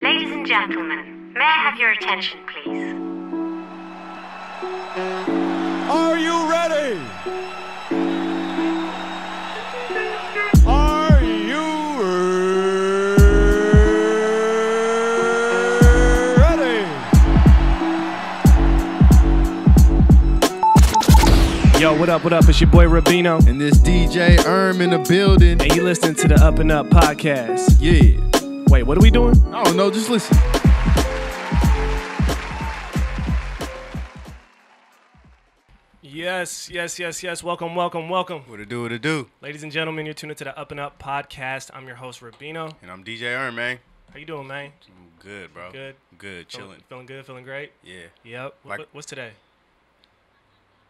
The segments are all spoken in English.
Ladies and gentlemen, may I have your attention, please? Are you ready? Are you ready? Yo, what up, what up? It's your boy Rabino, And this DJ Erm in the building. and you listening to the Up and Up podcast. Yeah. Wait, what are we doing? I don't know, just listen. Yes, yes, yes, yes. Welcome, welcome, welcome. What it do, what it do. Ladies and gentlemen, you're tuned into the Up and Up podcast. I'm your host, Rabino. And I'm DJ Erm, man. How you doing, man? I'm good, bro. Good. Good, chilling. feeling good, feeling great? Yeah. Yep. Like- what- what's today?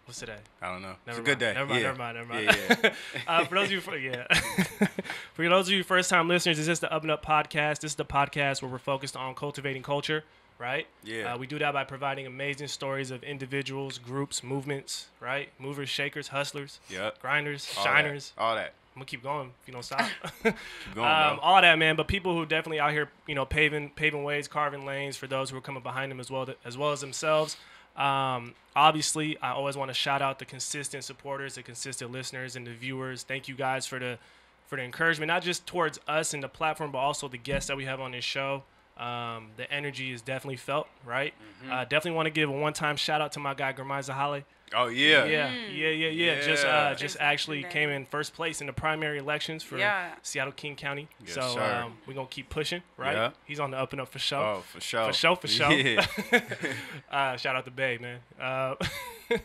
What's today? I don't know. Never it's a good day. Never mind, yeah. never mind, never mind. Yeah, yeah. uh, for those of you, for, yeah, for those of you first time listeners, this is the Up and Up podcast. This is the podcast where we're focused on cultivating culture, right? Yeah. Uh, we do that by providing amazing stories of individuals, groups, movements, right? Movers, shakers, hustlers, Yep. grinders, All shiners. That. All that. I'm gonna keep going if you don't stop. Keep going, um, all that, man. But people who definitely out here, you know, paving paving ways, carving lanes for those who are coming behind them as well, as well as themselves. Um, obviously, I always want to shout out the consistent supporters, the consistent listeners, and the viewers. Thank you guys for the for the encouragement, not just towards us and the platform, but also the guests that we have on this show. Um, the energy is definitely felt, right? Mm-hmm. Uh, definitely want to give a one-time shout out to my guy Girmay Zahilay. Oh, yeah. Yeah, yeah, yeah, yeah. Just uh, just Just actually that. came in first place in the primary elections for Yeah. Seattle King County. Yes, so sir. um, we're gonna keep pushing, right? Yeah. He's on the up and up for sure. Oh, for sure. For sure, for sure. Yeah. uh, shout out to Bay, man. Uh,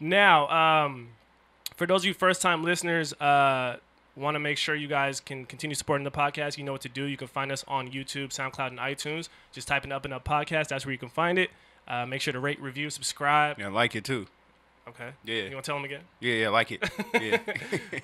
now, um, for those of you first time listeners, uh, want to make sure you guys can continue supporting the podcast. You know what to do. You can find us on YouTube, SoundCloud, and iTunes. Just type in Up and Up Podcast. That's where you can find it. Uh, make sure to rate, review, subscribe. yeah, like it too. Okay. Yeah. You want to tell them again? Yeah, yeah, like it. Yeah.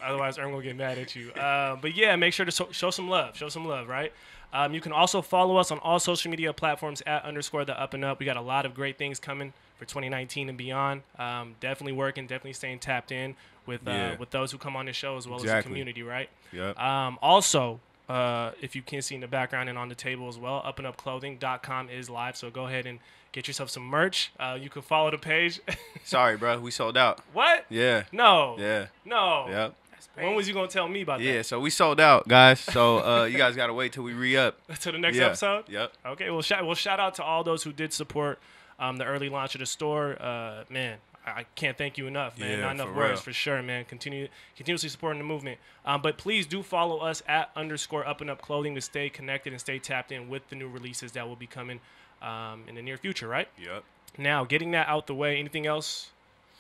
Otherwise, Ern will get mad at you. Uh, but yeah, make sure to so- show some love. Show some love, right? Um, you can also follow us on all social media platforms at underscore the up and up. We got a lot of great things coming for 2019 and beyond. Um, definitely working, definitely staying tapped in with uh, Yeah. with those who come on the show as well as the community, right? yep. Um, also, uh, if you can't see in the background and on the table as well, upandupclothing.com is live. So go ahead and get yourself some merch. Uh, you can follow the page. Sorry, bro. We sold out. what? Yeah. No. Yeah. No. Yep. When was you gonna tell me about Yeah, that? Yeah, so we sold out, guys. So uh, you guys got to wait till we re up. to the next Yeah. episode. Yep. Okay. Well, shout well shout out to all those who did support um, the early launch of the store. Uh, man, I, can't thank you enough, man. Yeah, Not enough for words real. for sure, man. Continue continuously supporting the movement. Um, but please do follow us at underscore up and up clothing to stay connected and stay tapped in with the new releases that will be coming um, in the near future. Right Yep. now, getting that out the way. Anything else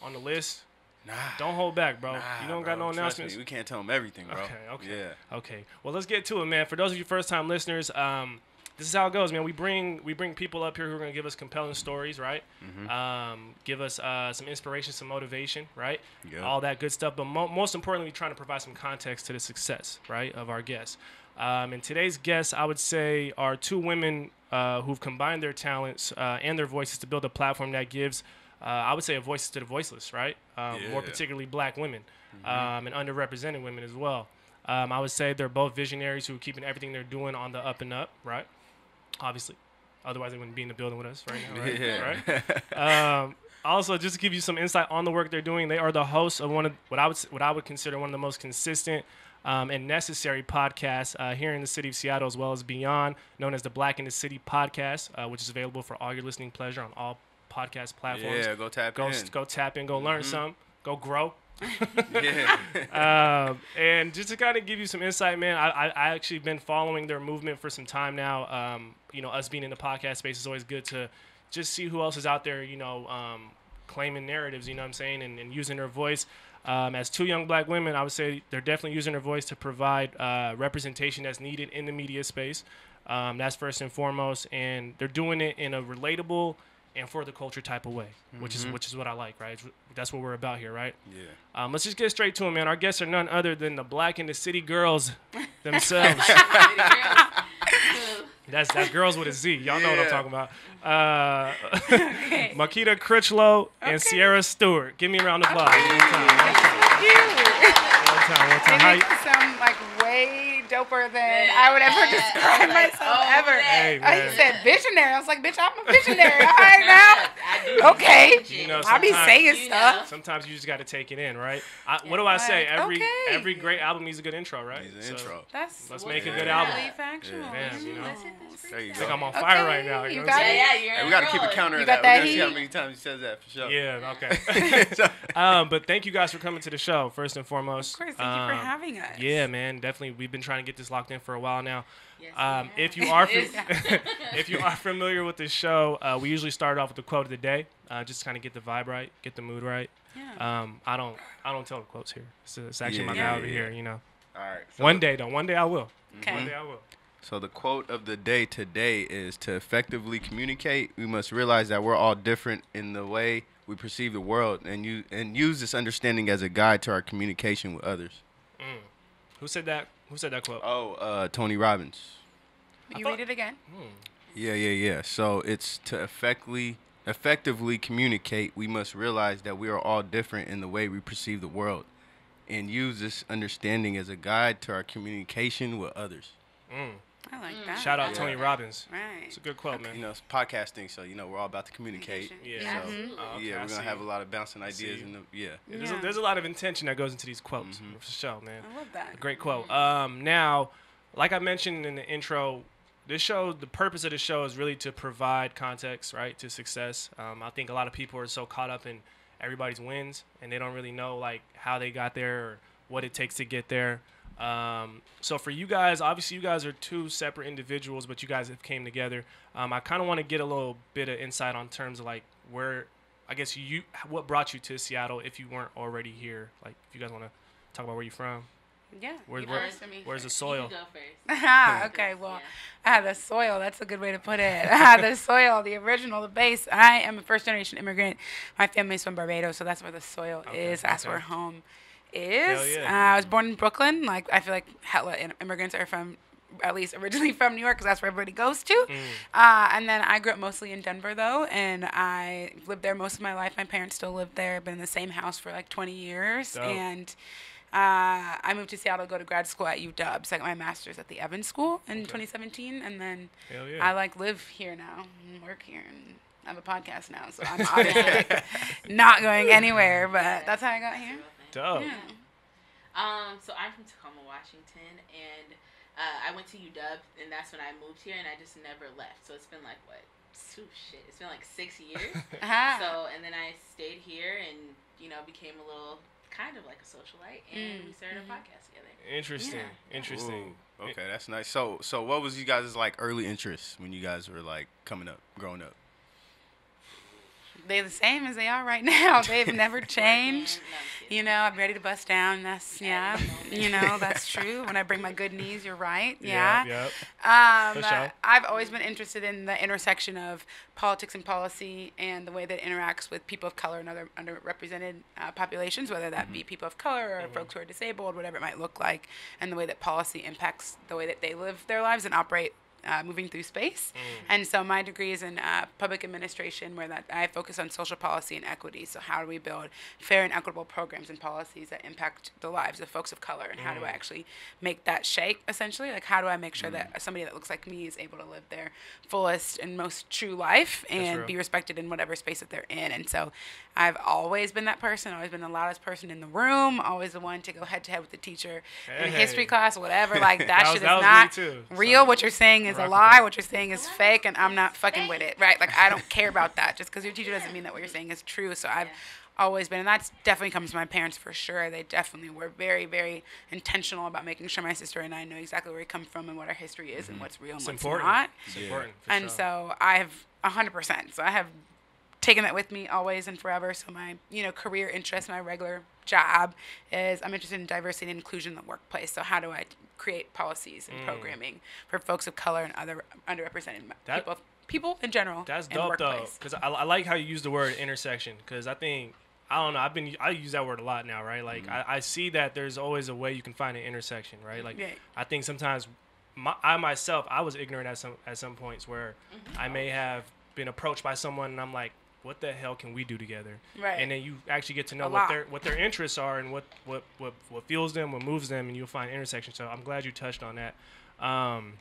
on the list? Nah. Don't hold back, bro. Nah, you don't got no announcements. We can't tell them everything, bro. Okay, okay. Yeah. Okay. Well, let's get to it, man. For those of you first time listeners, um, this is how it goes, man. We bring we bring people up here who are gonna give us compelling stories, right? Mm-hmm. Um, give us uh, some inspiration, some motivation, right? Yeah. All that good stuff. But mo- most importantly, trying to provide some context to the success, right, of our guests. Um, and today's guests, I would say, are two women uh, who've combined their talents uh, and their voices to build a platform that gives, uh, I would say, a voice to the voiceless, right? Um, More Yeah. Mm-hmm. particularly black women um, and underrepresented women as well. Um, I would say they're both visionaries who are keeping everything they're doing on the up and up, right? Obviously. Otherwise, they wouldn't be in the building with us right now, right? Yeah. right? Um, also, just to give you some insight on the work they're doing, they are the hosts of one of what I would what I would consider one of the most consistent um, and necessary podcasts uh, here in the city of Seattle, as well as beyond, known as the Black in the City podcast, uh, which is available for all your listening pleasure on all podcast platforms. Yeah, go tap Go in. go tap in, go learn some, go grow. Yeah. Um, and just to kind of give you some insight, man, I, I, I actually been following their movement for some time now. Um, you know, us being in the podcast space is always good to just see who else is out there, you know, um, claiming narratives, you know what I'm saying, and, and using their voice. Um, as two young black women, I would say they're definitely using their voice to provide uh, representation that's needed in the media space. Um, that's first and foremost, and they're doing it in a relatable and for the culture type of way, which is which is what I like, right? That's what we're about here, right? Yeah. Um, let's just get straight to it, man. Our guests are none other than the Black in the City girls themselves. That's that's girls with a Z. Y'all know what I'm talking about. Uh, Makeda Critchlow and Okay. Sierra Stewart. Give me a round of applause. One time, one time, you. one time, one time. It makes you- it sound like way doper than I would ever describe myself oh, ever. Hey, I said visionary. I was like, bitch, I'm a visionary. All right now. I do Okay. You know, I be saying You stuff. know. Sometimes you just got to take it in, right? I, what do I say? Every okay. every great album needs a good intro, right? Needs an So, intro. That's Let's Well, make a good album. really factual. Man, you know. Let's hit this There you I freestyle. think go. I'm on fire Okay, right now. You you know got what Yeah, yeah, you're Hey, in we got to keep a counter You of got that. that We're gonna see how many times he says that for sure. Yeah, okay. Um, but thank you guys for coming to the show, first and foremost. Of course, thank you for Um, having us. Yeah, man, definitely. We've been trying to get this locked in for a while now. Yes, Um, if you are fam- if you are familiar with the show, uh, we usually start off with the quote of the day, uh, just kind of get the vibe right, get the mood right. Yeah. Um, I don't I don't tell the quotes here. It's, it's actually my Yeah, guy yeah, over yeah. here. You know, All right. So one day though, one day I will. One day I will. So the quote of the day today is to effectively communicate, we must realize that we're all different in the way we perceive the world and you and use this understanding as a guide to our communication with others. Who said that? Who said that quote? Oh, uh, Tony Robbins. you read it again. Yeah, yeah, yeah. So it's to effectively effectively communicate, we must realize that we are all different in the way we perceive the world and use this understanding as a guide to our communication with others. I like that. Shout out Yeah. Tony Robbins. Right. It's a good quote, man. You know, it's podcasting, so you know we're all about to communicate. Communication. Yeah. So, Absolutely. Oh, okay, yeah, we're gonna have a lot of bouncing ideas in the yeah. Yeah, There's, a, there's a lot of intention that goes into these quotes, for sure, man. I love that. Great quote. Um, now, like I mentioned in the intro, this show, the purpose of the show is really to provide context, right, to success. Um, I think a lot of people are so caught up in everybody's wins, and they don't really know like how they got there or what it takes to get there. Um, so for you guys, obviously you guys are two separate individuals, but you guys have came together. Um, I kind of want to get a little bit of insight on terms of like where, I guess you, what brought you to Seattle if you weren't already here. Like if you guys want to talk about where you're from. Yeah. Where- you where- first for me. Where's the soil? can go first. Ah, okay, well, Yeah. ah, the soil, that's a good way to put it. Ah, the soil, the original, the base. I am a first generation immigrant. My family's from Barbados, so that's where the soil Okay, is. That's okay. where home is. Yeah. Uh, I was born in Brooklyn. Like, I feel like hella im- immigrants are from, at least originally from New York, because that's where everybody goes to. Mm. Uh, and then I grew up mostly in Denver, though, and I lived there most of my life. My parents still live there. Been in the same house for like 20 years. And uh, I moved to Seattle to go to grad school at UW. So I got my master's at the Evans School in 2017, and then yeah. I like live here now and work here and I have a podcast now. So I'm obviously like, not going anywhere, but that's how I got here. Dope. Yeah. Um, so I'm from Tacoma, Washington, and uh, I went to UW, and that's when I moved here, and I just never left. So it's been like what? Ooh, shit. It's been like six years. Uh-huh. so and then I stayed here, and you know became a little kind of like a socialite, and Mm, we started a podcast together. Interesting. Yeah. Interesting. Ooh, okay, that's nice. So, so what was you guys' like early interests when you guys were like coming up, growing up? They're the same as they are right now. They've never changed. And, no, I'm kidding. You know, I'm ready to bust down. That's yeah. You know, that's true. When I bring my good knees, you're right. Yeah. Yep. Um, For. I've always been interested in the intersection of politics and policy and the way that it interacts with people of color and other underrepresented uh, populations, whether that be people of color or folks who are disabled, whatever it might look like, and the way that policy impacts the way that they live their lives and operate. Uh, moving through space, and so my degree is in uh, public administration, where that I focus on social policy and equity. So how do we build fair and equitable programs and policies that impact the lives of folks of color, and how do I actually make that shake? Essentially, like how do I make sure that somebody that looks like me is able to live their fullest and most true life and be respected in whatever space that they're in? And so, I've always been that person. Always been the loudest person in the room. Always the one to go head to head with the teacher in Hey. history class, whatever. Like that, That was- shit that is was not too, so- real. What you're saying is a lie. What you're saying is fake, and I'm not fucking with it. Right? Like I don't care about that. Just because your teacher doesn't mean that what you're saying is true. So I've always been, and that's definitely comes from my parents for sure. They definitely were very, very intentional about making sure my sister and I know exactly where we come from and what our history is and mm-hmm. what's real and It's what's important. not. It's important. For And sure. so I have hundred percent. So I have taken that with me always and forever. So my, you know, career interest, my regular job is I'm interested in diversity and inclusion in the workplace. So how do I create policies and mm. programming for folks of color and other underrepresented That- people, people in general. That's in the dope though, because I, I like how you use the word intersection. Because I think I don't know. I've been I use that word a lot now, right? Like mm-hmm. I, I see that there's always a way you can find an intersection, right? Like Right. I think sometimes my, I myself I was ignorant at some at some points where mm-hmm. I may have been approached by someone and I'm like, what the hell can we do together? Right. And then you actually get to know A what lot. their what their interests are and what what what what fuels them, what moves them, and you'll find intersection. So I'm glad you touched on that. Um,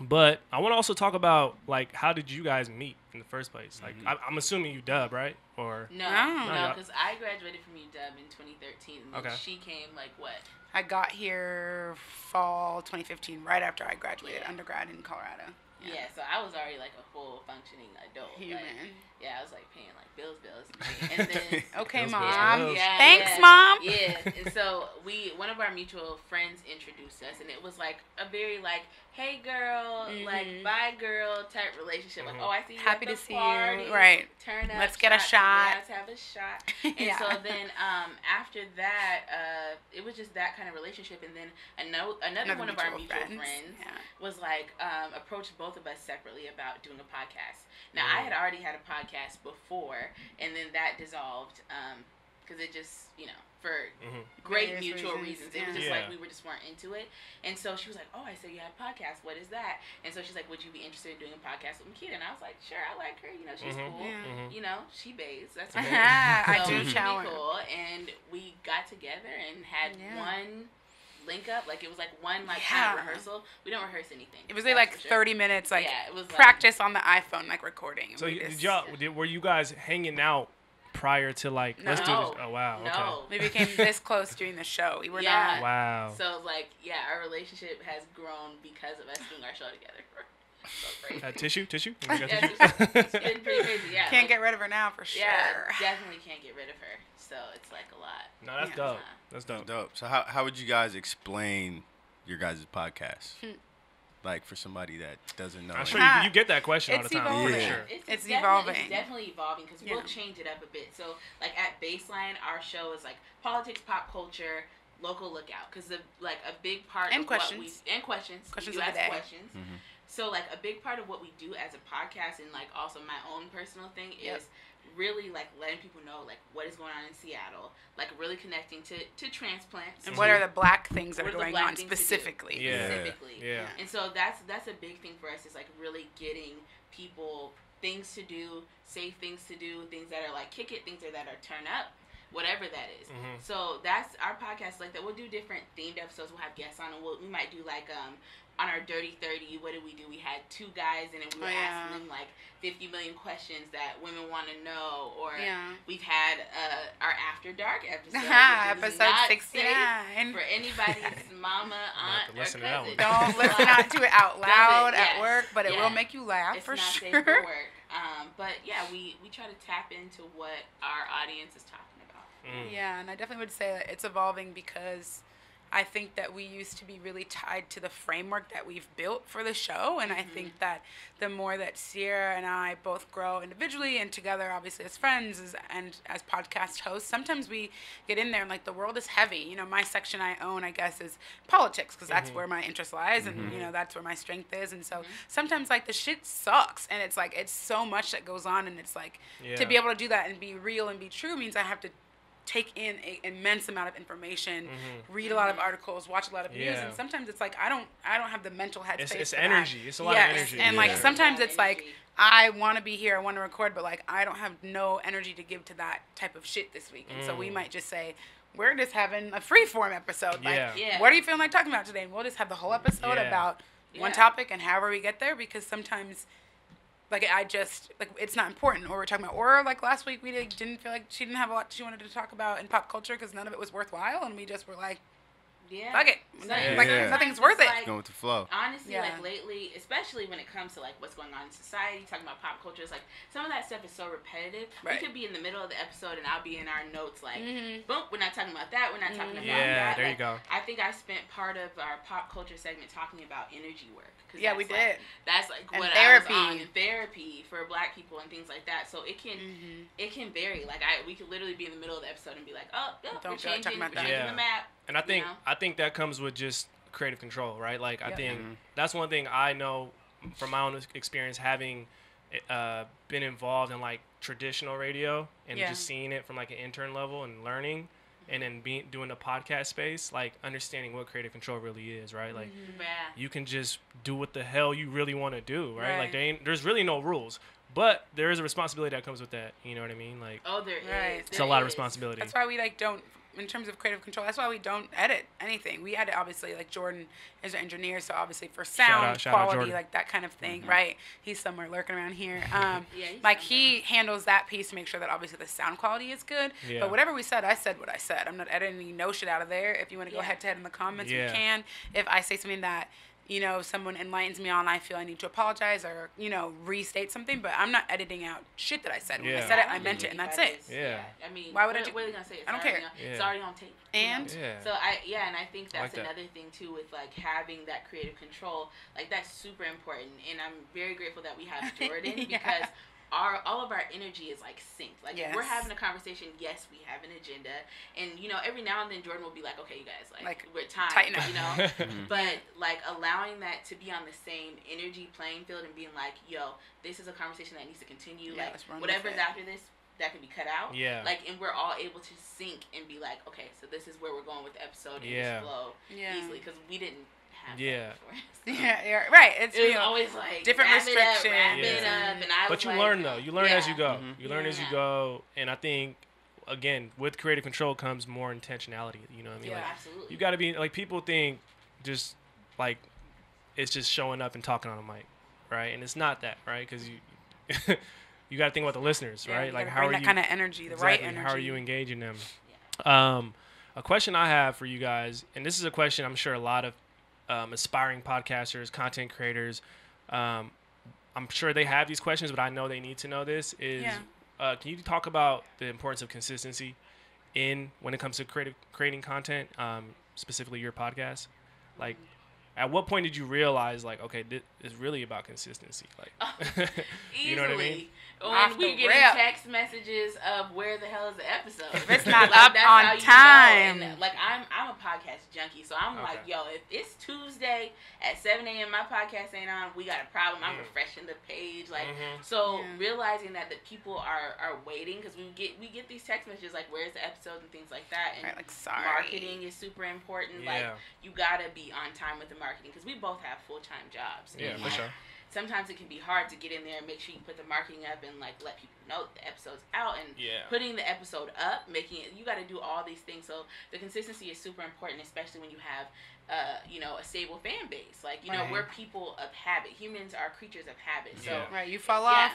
But I want to also talk about like how did you guys meet in the first place? Like I, I'm assuming you dub, right? Or No, no, No, because I graduated from UW in 2013, and then Okay. she came like what? I got here fall 2015, right after I graduated Yeah. undergrad in Colorado. Yeah. so I was already like a full functioning adult. like, yeah, I was like paying like bills, bills, and then Okay, Bills, bills, mom. bills. Yeah, Thanks, yeah. mom. Yeah, and so we, one of our mutual friends introduced us, and it was like a very like, hey girl, like Mhm. bye girl type relationship. Like, Mhm. oh, I see you Happy to see you. Right. Turn up. Let's get a shot. Let's have a shot. And Yeah. so then um, after that, uh, it was just that kind of relationship, and then another another, one of our mutual friends, Yeah. was like um, approached both of us separately about doing a podcast. Now I Mm. had already had a podcast before, and then that dissolved because it just you know for Mhm. great Various mutual reasons, reasons. It was just Yeah. like we were just weren't into it, and so she was like, "Oh, I said you have a podcast. What is that?" And so she's like, "Would you be interested in doing a podcast with Makeda?" And I was like, "Sure, I like her. You know, she's Mhm. cool. Yeah. Mhm. You know, she bathes. That's I cool. do So it'd be challenge. cool. And we got together and had Yeah. one link up. Like it was like one like kind of rehearsal. We don't rehearse anything. It was that's like sure. 30 minutes, like yeah, it was like- practice on the iPhone, like recording. So We you- did just- y'all did, were you guys hanging out prior to like let's do No. this? Oh wow. Okay. No. We became this close during the show. We were Yeah. not. Wow. So like yeah, our relationship has grown because of us doing our show together. so crazy. Uh, tissue, tissue. You got Yeah, tissue? it's been pretty crazy. Yeah. Can't like, get rid of her now for sure. Yeah, definitely can't get rid of her. So it's like a lot. no, that's Yeah. dope. That's That's dope. dope. So how how would you guys explain your guys' podcast? Like for somebody that doesn't know. I'm sure you, you get that question all the time. evolving. Yeah. sure. It's, It's definitely, evolving. It's definitely evolving because Yeah. we'll change it up a bit. So, like at baseline, our show is like politics, pop culture, local lookout. Because the like a big part And of what questions. we and questions. we Questions do of the ask day. questions. Mhm. So like a big part of what we do as a podcast and like also my own personal thing Yep. is really like letting people know like what is going on in Seattle, like really connecting to to transplants. And what are the black things that What are are going on things to do? specifically? Yeah. specifically. Yeah. And so that's that's a big thing for us is like really getting people things to do, safe things to do, things that are like kick it, things that are turn up, whatever that is. Mhm. So that's our podcast like that. We'll do different themed episodes. We'll have guests on, and we'll, we might do like um on our Dirty Thirty. What did we do? We had two guys, and then we were Oh, yeah. asking them like fifty million questions that women want to know, or Yeah. we've had uh, our After Dark episode, Aha, which is episode not 69. for anybody's mama, have aunt, or listen to cousin. Don't listen out to it out loud Doesn't- at yes, work, but it yeah. will make you laugh it's for not safe sure. for work. Um, but yeah, we we try to tap into what our audience is talking about. Mm. Yeah, and I definitely would say that it's evolving because I think that we used to be really tied to the framework that we've built for the show. And I mm-hmm. think that the more that Sierra and I both grow individually and together, obviously as friends as, and as podcast hosts, sometimes we get in there and like the world is heavy. You know, my section I own, I guess, is politics because that's mm-hmm. where my interest lies and, mm-hmm. you know, that's where my strength is. And so sometimes like the shit sucks and it's like, it's so much that goes on. And it's like, Yeah. to be able to do that and be real and be true means I have to take in an immense amount of information, read a lot of articles, watch a lot of news, Mm-hmm. Yeah. and sometimes it's like I don't I don't have the mental headspace. It's- it's for that. energy. It's a lot of Yes, energy. and like sometimes A lot of it's like. I want to be here, I want to record, but like I don't have no energy to give to that type of shit this week, and so we Mm. might just say. We're just having a free form episode. Like, Yeah. Yeah. what are you feeling like talking about today? And we'll just have the whole episode Yeah. about one topic and however we get there because sometimes like I just like it's not important. Or we're talking about or like last week we did, didn't feel like she didn't have a lot she wanted to talk about in pop culture because none of it was worthwhile and we just were like Yeah. fuck it Sometimes- like Yeah. nothing's worth it like- Going with the flow. honestly Yeah. like lately especially when it comes to like what's going on in society talking about pop culture it's like some of that stuff is so repetitive Right. we could be in the middle of the episode and i'll be in our notes like Mhm. boom we're not talking about that we're not talking about Yeah, that there you go. i think i spent part of our pop culture segment talking about energy work 'cause yeah we like, did that's like And what therapy. I was on in therapy for black people and things like that. So it can Mhm. it can vary. Like I we could literally be in the middle of the episode and be like, oh, yeah, Don't we're changing, we're changing Yeah. the map. And I think know? I think that comes with just creative control, right? Like I Yep. think Mhm. that's one thing I know from my own experience having uh, been involved in like traditional radio and Yeah. just seeing it from like an intern level and learning and then being doing the podcast space, like understanding what creative control really is, right? Like Mm-hmm. Yeah. you can just do what the hell you really want to do, right? Right. Like there ain't, there's really no rules, but there is a responsibility that comes with that. You know what I mean? Like Oh, there is. Right. it's a There lot of responsibility. that's why we like don't in terms of creative control, that's why we don't edit anything. We edit obviously like Jordan is an engineer, so obviously for sound out- shout quality, Jordan. like that kind of thing, right? He's somewhere lurking around here. Um, Yeah, like somewhere. he handles that piece to make sure that obviously the sound quality is good. Yeah. But whatever we said, I said what I said. I'm not editing no shit out of there. If you want to go head to head in the comments, Yeah. we can. If I say something that you know if someone enlightens me on, I feel I need to apologize or you know restate something. But I'm not editing out shit that I said. When I said it, I I meant it, and that's it. about this. Yeah. I mean, Why would I what, do- what are they gonna say? It's I don't care. on- It's already on tape. you know? And Yeah. So I yeah, and I think I like that's that. another thing too with like having that creative control. Like that's super important, and I'm very grateful that we have Jordan Yeah. because our all of our energy is like synced. Like if we're having a conversation, yes, we have an agenda, and you know every now and then Jordan will be like, okay, you guys, like, Like, we're time, tighten up. you know. Mm-hmm. But like allowing that to be on the same energy playing field and being like, yo, this is a conversation that needs to continue. Yeah, like let's whatever's after this, that can be cut out. Yeah. Like and we're all able to sync and be like, okay, so this is where we're going with the episode and Yeah. just flow Yeah. easily because we didn't have Yeah. that before. Yeah, yeah, right. It's It was always like different wrap it up, restrictions Yeah. up, and I But you like, learn though. You learn as you yeah. go. Mhm. You learn as you go, and I think again with creative control comes more intentionality. You know what I mean? Yeah. Like, Absolutely. you got to be like people think just like it's just showing up and talking on a mic, right? And it's not that, right? Because you you got to think about the listeners, yeah, right? you like how bring are that you kind of energy, the exactly, right energy. How are you engaging them? Um, a question I have for you guys, and this is a question I'm sure a lot of um, aspiring podcasters, content creators, um, I'm sure they have these questions, but I know they need to know this. Is Yeah. uh, can you talk about the importance of consistency in when it comes to creative creating content, um, specifically your podcast? Like, at what point did you realize, like, okay, this is really about consistency? Like, you know what I mean? Easily. Off When we get text messages of where the hell is the episode? If it's not Like, up that's on how you know. time. And, like I'm, I'm a podcast junkie, so I'm like, yo, if it's Tuesday at 7 a.m. my podcast ain't on, we got a problem. I'm Yeah. refreshing the page, like Mhm. so. Yeah. Realizing that the people are are waiting because we get we get these text messages like, where's the episode and things like that, and Right, like sorry. marketing is super important. Like you gotta be on time with the marketing because we both have full time jobs. Yeah, and, for like, sure. Sometimes it can be hard to get in there and make sure you put the marketing up and like let people know the episode's out and Yeah. putting the episode up, making it. You got to do all these things. So the consistency is super important, especially when you have, uh, you know, a stable fan base. Like you know, Right. we're people of habit. Humans are creatures of habit. So Yeah. Right, you fall yeah, off.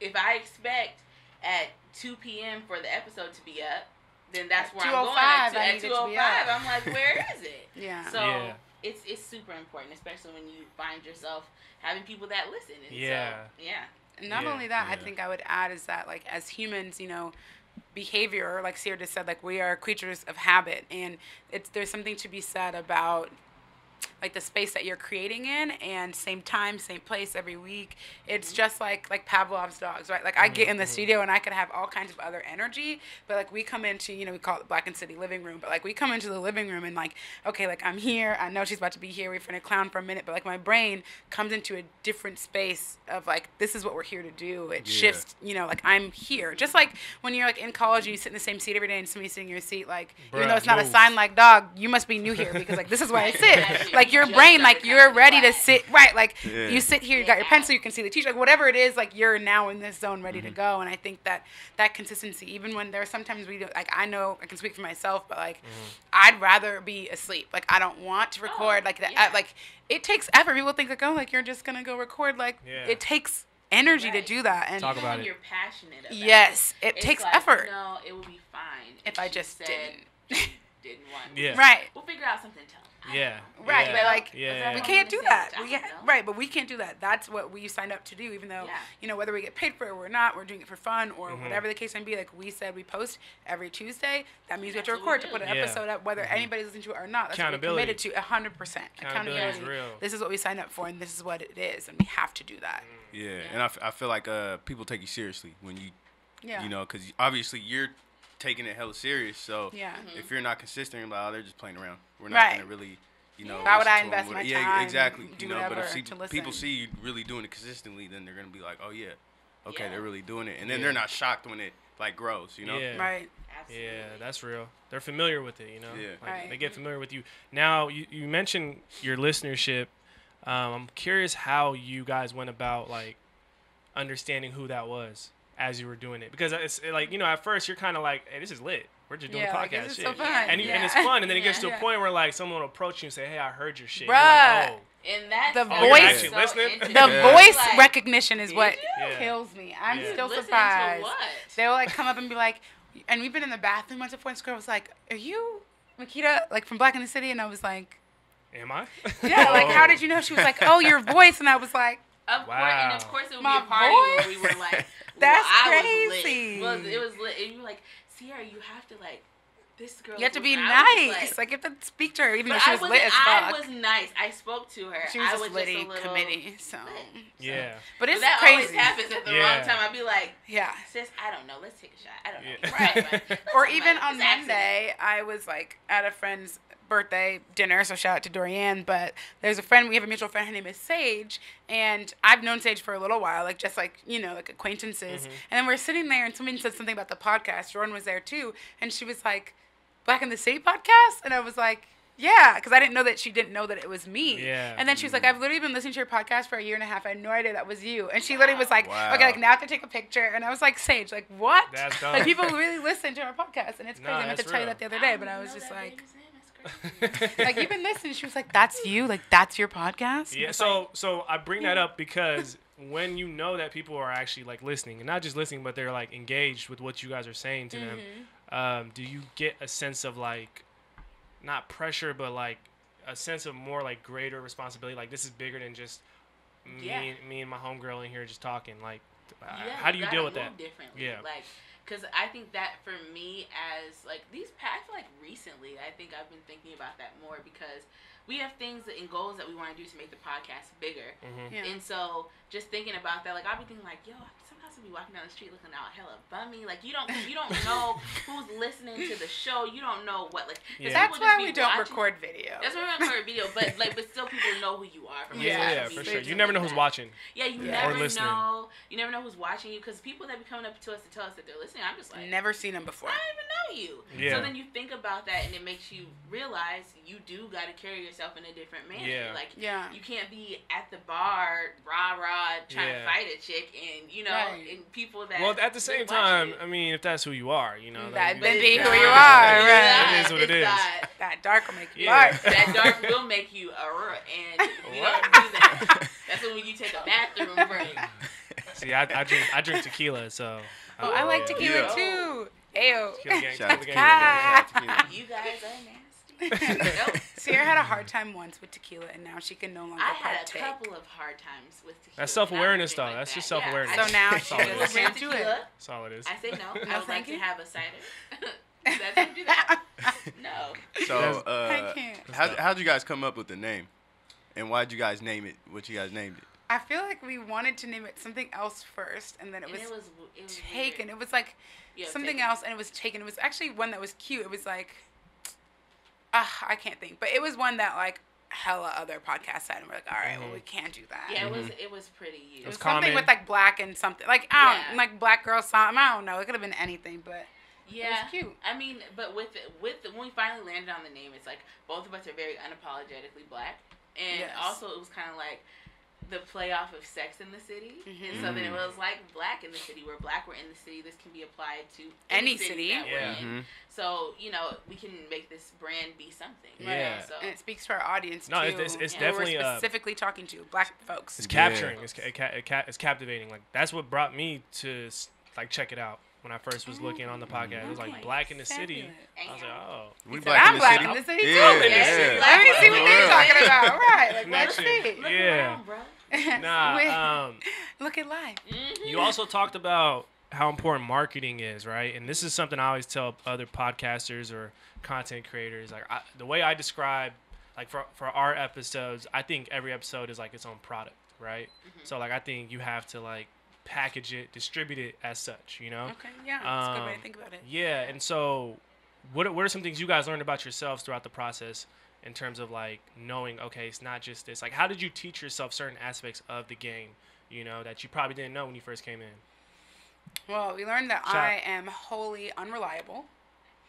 if I expect at 2 p.m. for the episode to be up, then that's At where I'm going. 2:05, At, at need it to be 2:05. I'm like, where is it? Yeah. So Yeah. It's it's super important, especially when you find yourself having people that listen. And Yeah. So, yeah. And not Yeah, only that, I think I would add is that like as humans, you know, behavior, like Sierra just said, like we are creatures of habit, and it's there's something to be said about like the space that you're creating in and same time same place every week. It's mm-hmm. just like like pavlov's dogs right? Like i get in the mm-hmm. studio and i could have all kinds of other energy but like we come into you know we call it the black and city living room but like we come into the living room and like okay like i'm here i know she's about to be here we're gonna clown for a minute but like my brain comes into a different space of like this is what we're here to do. It Yeah. shifts you know like i'm here. Just like when you're like in college and you sit in the same seat every day and somebody's sitting in your seat like even though it's not a sign like dog you must be new here because like this is where i sit. Exactly. Like your brain like you're ready to sit right like Yeah. you sit here you got your pencil you can see the teacher like whatever it is like you're now in this zone ready Mm-hmm. to go and i think that that consistency even when there are sometimes we do like i know i can speak for myself but like Mm-hmm. i'd rather be asleep like i don't want to record like that yeah. like it takes effort people think like oh like you're just gonna go record like Yeah. it takes energy Right. to do that and Talk about when it. you're passionate about yes it. it takes like, effort No, it would be fine if i just didn't didn't want. Yeah. right We'll figure out something to tell 'em. I don't Yeah. Right, yeah. but like yeah. we can't do that. I We don't can't, right, but we can't do that. That's what we signed up to do. Even though Yeah. you know whether we get paid for it or not, we're doing it for fun or Mhm. whatever the case may be. Like we said, we post every Tuesday. That means we have to That's what we record to put an Yeah. episode up, whether anybody's listening to it or not. That's what we're Accountability. committed to. hundred percent Accountability is real. This is what we signed up for, and this is what it is, and we have to do that. Yeah, and I, f- I feel like uh people take you seriously when you Yeah. you know because obviously you're taking it hella serious. So Yeah. if you're not consistent, you're like, oh, they're just playing around. We're not Right. gonna really. You know, Why would I invest what- my yeah, time, exactly. you know, but if see, people see you really doing it consistently, then they're gonna be like, oh yeah, okay, Yeah. they're really doing it, and then Yeah. they're not shocked when it like grows. You know. Yeah. Right. Absolutely. Yeah, that's real. They're familiar with it, you know. Yeah. Like, Right. They get familiar with you. Now, you, you mentioned your listenership. Um, I'm curious how you guys went about like understanding who that was. As you were doing it? Because it's like you know, at first you're kind of like, hey, this is lit. We're just doing Yeah, a like, podcast shit. so fun. And, you, and it's fun, and then it gets to Yeah. a point where like someone will approach you and say, "Hey, I heard your shit." You're Bruh. like, oh. And that's The oh, that's voice- so listening? The Yeah. voice Like, recognition is what? Yeah. kills me. I'm Yeah. still Listening surprised. To what? They'll like come up and be like, and we've been in the bathroom once before, and this girl was like, "Are you Makeda, like from Black in the City?" And I was like, Am I? "Yeah." Like, how Oh. did you know? She was like, "Oh, your voice," and I was like, Of course, and of course, it would My be a party where we were like, That's well, I crazy. Was lit. Well, it was lit, and you were like, Sierra, you have to like, this girl. "You have to be was- nice. just Like, you have to speak to her, even though she was was, lit as fuck. I was nice. I spoke to her. she was I just was litty just a little committee, so. lit. Yeah. But But it's that always crazy. happens at the Yeah. wrong time. I'd be like, Yeah. sis, I don't know. Let's take a shot. I don't know. Yeah. you, Right. or even on it's. Monday, I was like at a friend's birthday dinner, so shout out to Dorianne. But there's a friend, we have a mutual friend, her name is Sage, and I've known Sage for a little while, like just like, you know, like acquaintances. Mm-hmm. And then we're sitting there, and someone said something about the podcast. Jordan was there too, and she was like, Black in the City podcast? And I was like, yeah, because I didn't know that she didn't know that it was me. Yeah. And then she was like, I've literally been listening to your podcast for a year and a half. I had no idea that was you. And she literally was like, Wow. okay, like now I have to take a picture. And I was like, Sage, like what? That's dope. Like people really listen to our podcast, and it's Nah, crazy. I meant to that's tell you that the other day, but I didn't was just that like, baby's name. That's crazy. like you've been listening. She was like, "That's you. Like that's your podcast." Yeah, so like, so I bring that up because when you know that people are actually like listening and not just listening, but they're like engaged with what you guys are saying to them, Mm-hmm. um, do you get a sense of like not pressure, but like a sense of more like greater responsibility? Like this is bigger than just me, Yeah. and, me and my homegirl in here just talking. Like, Yeah, how do you deal with that? Differently. Yeah. Like, because I think that for me, as like these past, like recently, I think I've been thinking about that more because we have things and goals that we want to do to make the podcast bigger. Mhm. yeah. And so, just thinking about that, like I'll be thinking, like, yo, sometimes I'll be walking down the street looking out hella bummy. Like you don't, you don't know who's listening to the show. You don't know what, like Yeah. that's why we don't watching- record video. That's why we don't record video, but like, but still, people know who you are. From Yeah, Yeah, yeah, for sure. You never know who's that. watching. Yeah, you Yeah. Or never listening. know. You never know who's watching you because people that be coming up to us to tell us that they're listening, I'm just like, Never seen them before. I don't even know you. Yeah. So then you think about that, and it makes you realize you do got to carry yourself in a different manner. Yeah. Like Yeah. you can't be at the bar, rah rah, trying Yeah. to fight a chick, and you know, Right. And people that. Well, at the same time, you. I mean, if that's who you are, you know, That you- then be who you are, it's right. It is what it it's is. not. That dark will make you Yeah. dark. that dark will make you a r- and you What? don't do that. That's when you take a bathroom break. See, I, I drink I drink tequila, so. Oh, I like uh, tequila Yeah. too. Ayo. Tequila gang, Shout tequila gang. Tequila. Shout Tequila. You guys are nasty. Nope. Sierra had a hard time once with tequila, and now she can no longer I had a couple of hard times with tequila. That's and I don't self-awareness, though. like That's that. just self-awareness. I So now she I goes just drink into it. tequila. That's all it is. I say no. I No, would thank like to have a cider. That's not do that. No. So, uh, how how'd you guys come up with the name, and why'd you guys name it? What you guys named it? I feel like we wanted to name it something else first, and then it And was, it was, it was taken. weird. It was like Yeah, something taken. else, and it was taken. It was actually one that was cute. It was like, ah, I can't think, but it was one that like hella other podcasts had, and we're like, all right, well, we can't do that. Yeah, it was. It was pretty It used. was was something common. with like black and something like I don't Yeah. like black girl song. I don't know. It could have been anything, but Yeah, cute. I mean, but with the, with the, when we finally landed on the name, it's like both of us are very unapologetically black, and Yes. also it was kind of like the play off of Sex in the City, Mhm. and so then it Mm. was like black in the city. We're black. We're in the city. This can be applied to Any city. that we're Yeah. in. Mhm. So you know we can make this brand be something. you know, Yeah. So and it speaks to our audience No, too. it's- it's- it's who definitely, we're uh, specifically talking to black folks. It's Yeah. capturing. It's, ca- it, ca- it, ca- it's captivating. Like that's what brought me to like check it out when I first was looking on the podcast. It was like Black in the City. I was like, oh, We black "I'm in the black city. in the city, too." Yeah, I'm in the yeah. Let me see what they're talking about. Right, like let's see. look Yeah. around, bro. nah. Wait, Um, look at life. Mhm. you also talked about how important marketing is, right? And this is something I always tell other podcasters or content creators. Like I, the way I describe, like for for our episodes, I think every episode is like its own product, right? So like I think you have to like package it, distribute it as such, you know? Okay, yeah, that's a good way Um, to think about it. Yeah, and so what what are some things you guys learned about yourselves throughout the process in terms of like knowing okay, it's not just this. Like how did you teach yourself certain aspects of the game, you know, that you probably didn't know when you first came in? Well, we learned that Shout- I am wholly unreliable.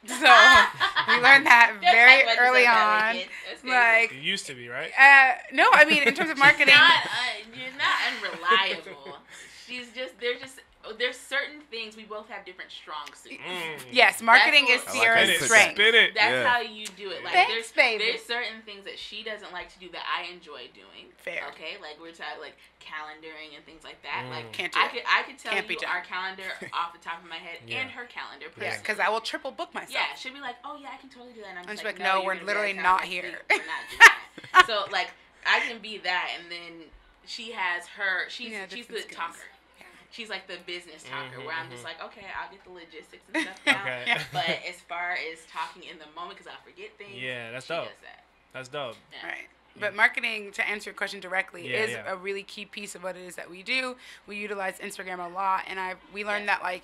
So we learned that very talk about early on. way, kid. That's crazy. Like, You used to be, right? uh, no, I mean in terms of marketing. not, uh, you're not unreliable. She's just there's just there's certain things we both have different strong suits. Mm. Yes, marketing is That's what- I like Sierra's strength. Spit it. That's Yeah. how you do it. Like Thanks, there's baby. there's certain things that she doesn't like to do that I enjoy doing. Fair. Okay, like we're talking like calendaring and things like that. Mm. Like Can't do I it. could I could tell Can't you our calendar off the top of my head Yeah. and her calendar. Yeah, because I will triple book myself. Yeah, she'll be like, "Oh yeah, I can totally do that." And I'm I'm just just like, like, no, you're we're literally not here." We're not doing that. so like, I can be that, and then she has her. She's Yeah, she's the talker. She's like the business talker, Mhm, where I'm mhm. just like, okay, I'll get the logistics and stuff down. Okay. But as far as talking in the moment, because I forget things. Yeah, that's she dope. Does that. That's dope. Yeah. Right. But marketing, to answer your question directly, Yeah, is yeah. a really key piece of what it is that we do. We utilize Instagram a lot, and I we learned Yeah. that like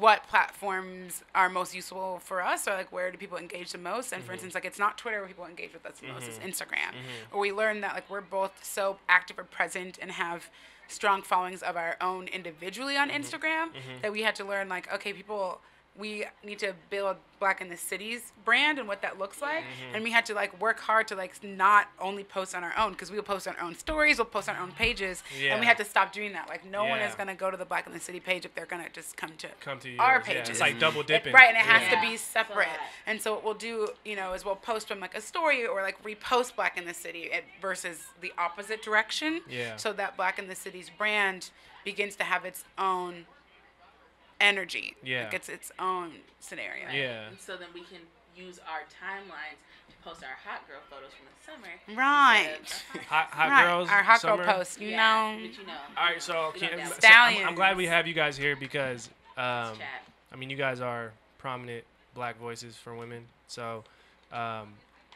what platforms are most useful for us, or like where do people engage the most. And for instance, like it's not Twitter where people engage with us the most; it's Instagram. Or we learned that like we're both so active or present and have strong followings of our own individually on mm-hmm. Instagram mm-hmm. that we had to learn like okay, people we need to build black in the cities brand and what that looks like mm-hmm. and we had to like work hard to like not only post on our own because we'll post our own stories we'll post our own pages and we had to stop doing that like no one is going to go to the black in the city page if they're going to just come to Come to our yours, yeah. pages It's like double It- dipping. right and it has Yeah. to be separate and so what we'll do you know is we'll post from like a story or like repost black in the city it- versus the opposite direction Yeah. so that black in the city's brand begins to have its own energy Yeah. like it's its own scenario Yeah. And so then we can use our timelines to post our hot girl photos from the summer. Right. instead Hot, hot right. girls. our hot summer. girl post you Yeah, know But you know. All right, so, We can, so. I'm, I'm glad we have you guys here because, um, I mean, you guys are prominent black voices for women. So, um,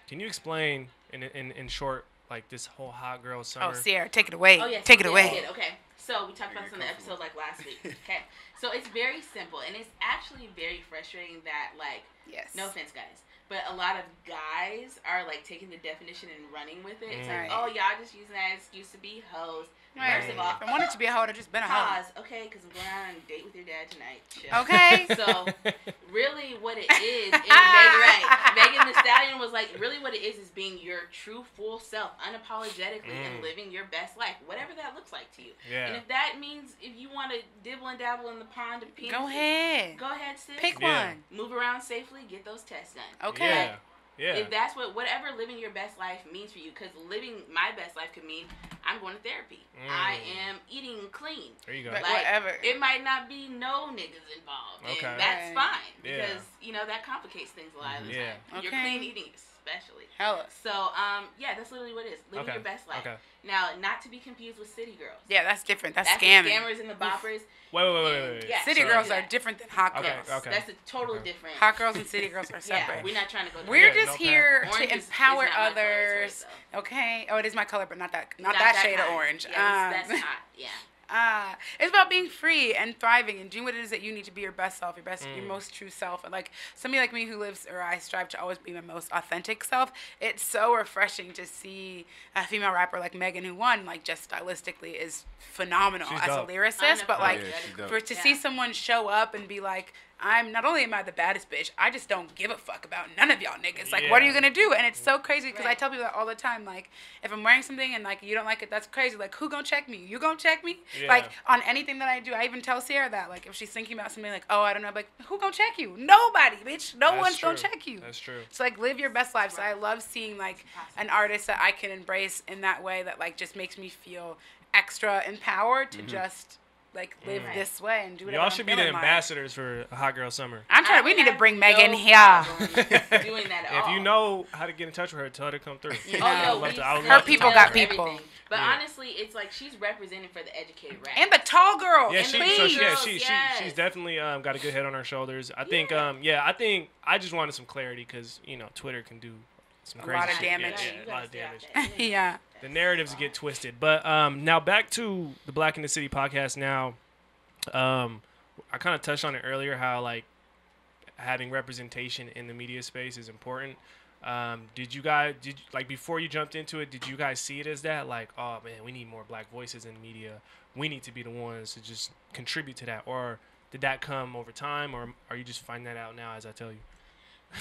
can you explain in, in in short, like this whole hot girl summer? oh sierra take it away Oh yes, take it yes, away Okay, so we talked about this on the episode like last week. Okay, so it's very simple, and it's actually very frustrating that like yes no offense, guys, but a lot of guys are like taking the definition and running with it. It's Mm. like, Right. oh y'all just using that excuse to be hoes. Right. First of all, if i wanted to be a hoe i'd have just been a hoe pause. Okay, because I'm going out on a date with your dad tonight. Chill. okay So really, what it is, and Megan, right? Megan Thee Stallion was like, really, what it is is being your true full self, unapologetically, Mm. and living your best life, whatever that looks like to you. Yeah. And if that means if you want to dibble and dabble in the pond of pink, go ahead go ahead, sis. pick Yeah. one Move around safely, get those tests done. okay Yeah. Yeah. If that's what whatever living your best life means for you, because living my best life could mean I'm going to therapy. I Mm. am eating clean. there you go. But Like, whatever. It might not be no niggas involved. Okay. And that's Right. fine. Yeah. Because, you know, that complicates things a lot of the Yeah. time. You're clean eating especially. hella So, um, yeah, that's literally what it is. Living Okay. your best life. Okay. Now, not to be confused with city girls. yeah that's different that's, That's the scamming scammers and the boppers. Wait, wait, wait, wait, wait. Yeah. city So- girls Yeah. are different than hot girls okay. That's a totally Okay. different. hot girls and city girls are separate. Yeah, we're not trying to go. We're just no here Orange to is- is empower not my others. sorry, okay. Oh, it is my color, but not that not, Not that, shade of orange. Yeah, Um, that's hot. Yeah. Ah, it's about being free and thriving and doing what it is that you need to be your best self, your best, your Mm. most true self. And like somebody like me who lives, or I strive to always be my most authentic self. It's so refreshing to see a female rapper like Megan, who won, like just stylistically is phenomenal She's as dope. a lyricist, but like Yeah, for to Yeah. see someone show up and be like. I'm not only am I the baddest bitch, I just don't give a fuck about none of y'all niggas. Like, what are you gonna do? And it's so crazy because I tell people that all the time. Like, if I'm wearing something and like you don't like it, that's crazy. Like, who gonna check me? You gonna check me? Yeah. Like on anything that I do, I even tell Sierra that. Like, if she's thinking about something, like, oh, I don't know, I'm like, who gonna check you? Nobody, bitch. No That's one's gonna check you. That's true. So like, live your best life. So I love seeing like an artist that I can embrace in that way that like just makes me feel extra empowered to mm-hmm. just like live Right. this way and do whatever. Y'all I'm should be the like. ambassadors for Hot Girl Summer. I'm trying. I we need to bring no Megan here. Doing that at If all. you know how to get in touch with her, tell her to come through. Oh no, would love we to- I would Her people got people. everything. But Yeah. honestly, it's like she's represented for the educated rap. And the tall girl. Yeah, And she, the so she, yeah, girls, she, she, she's definitely um, got a good head on her shoulders. I think, um, yeah, I think I just wanted some clarity because you know Twitter can do some A lot of shit. damage. Yeah, yeah, a lot of damage. yeah. The narratives get twisted. But um, now back to the Black in the City podcast. Now, um, I kind of touched on it earlier how like having representation in the media space is important. Um, did you guys did you- like before you jumped into it? Did you guys see it as that like, oh man, we need more black voices in media. We need to be the ones to just contribute to that, or did that come over time, or are you just finding that out now as I tell you?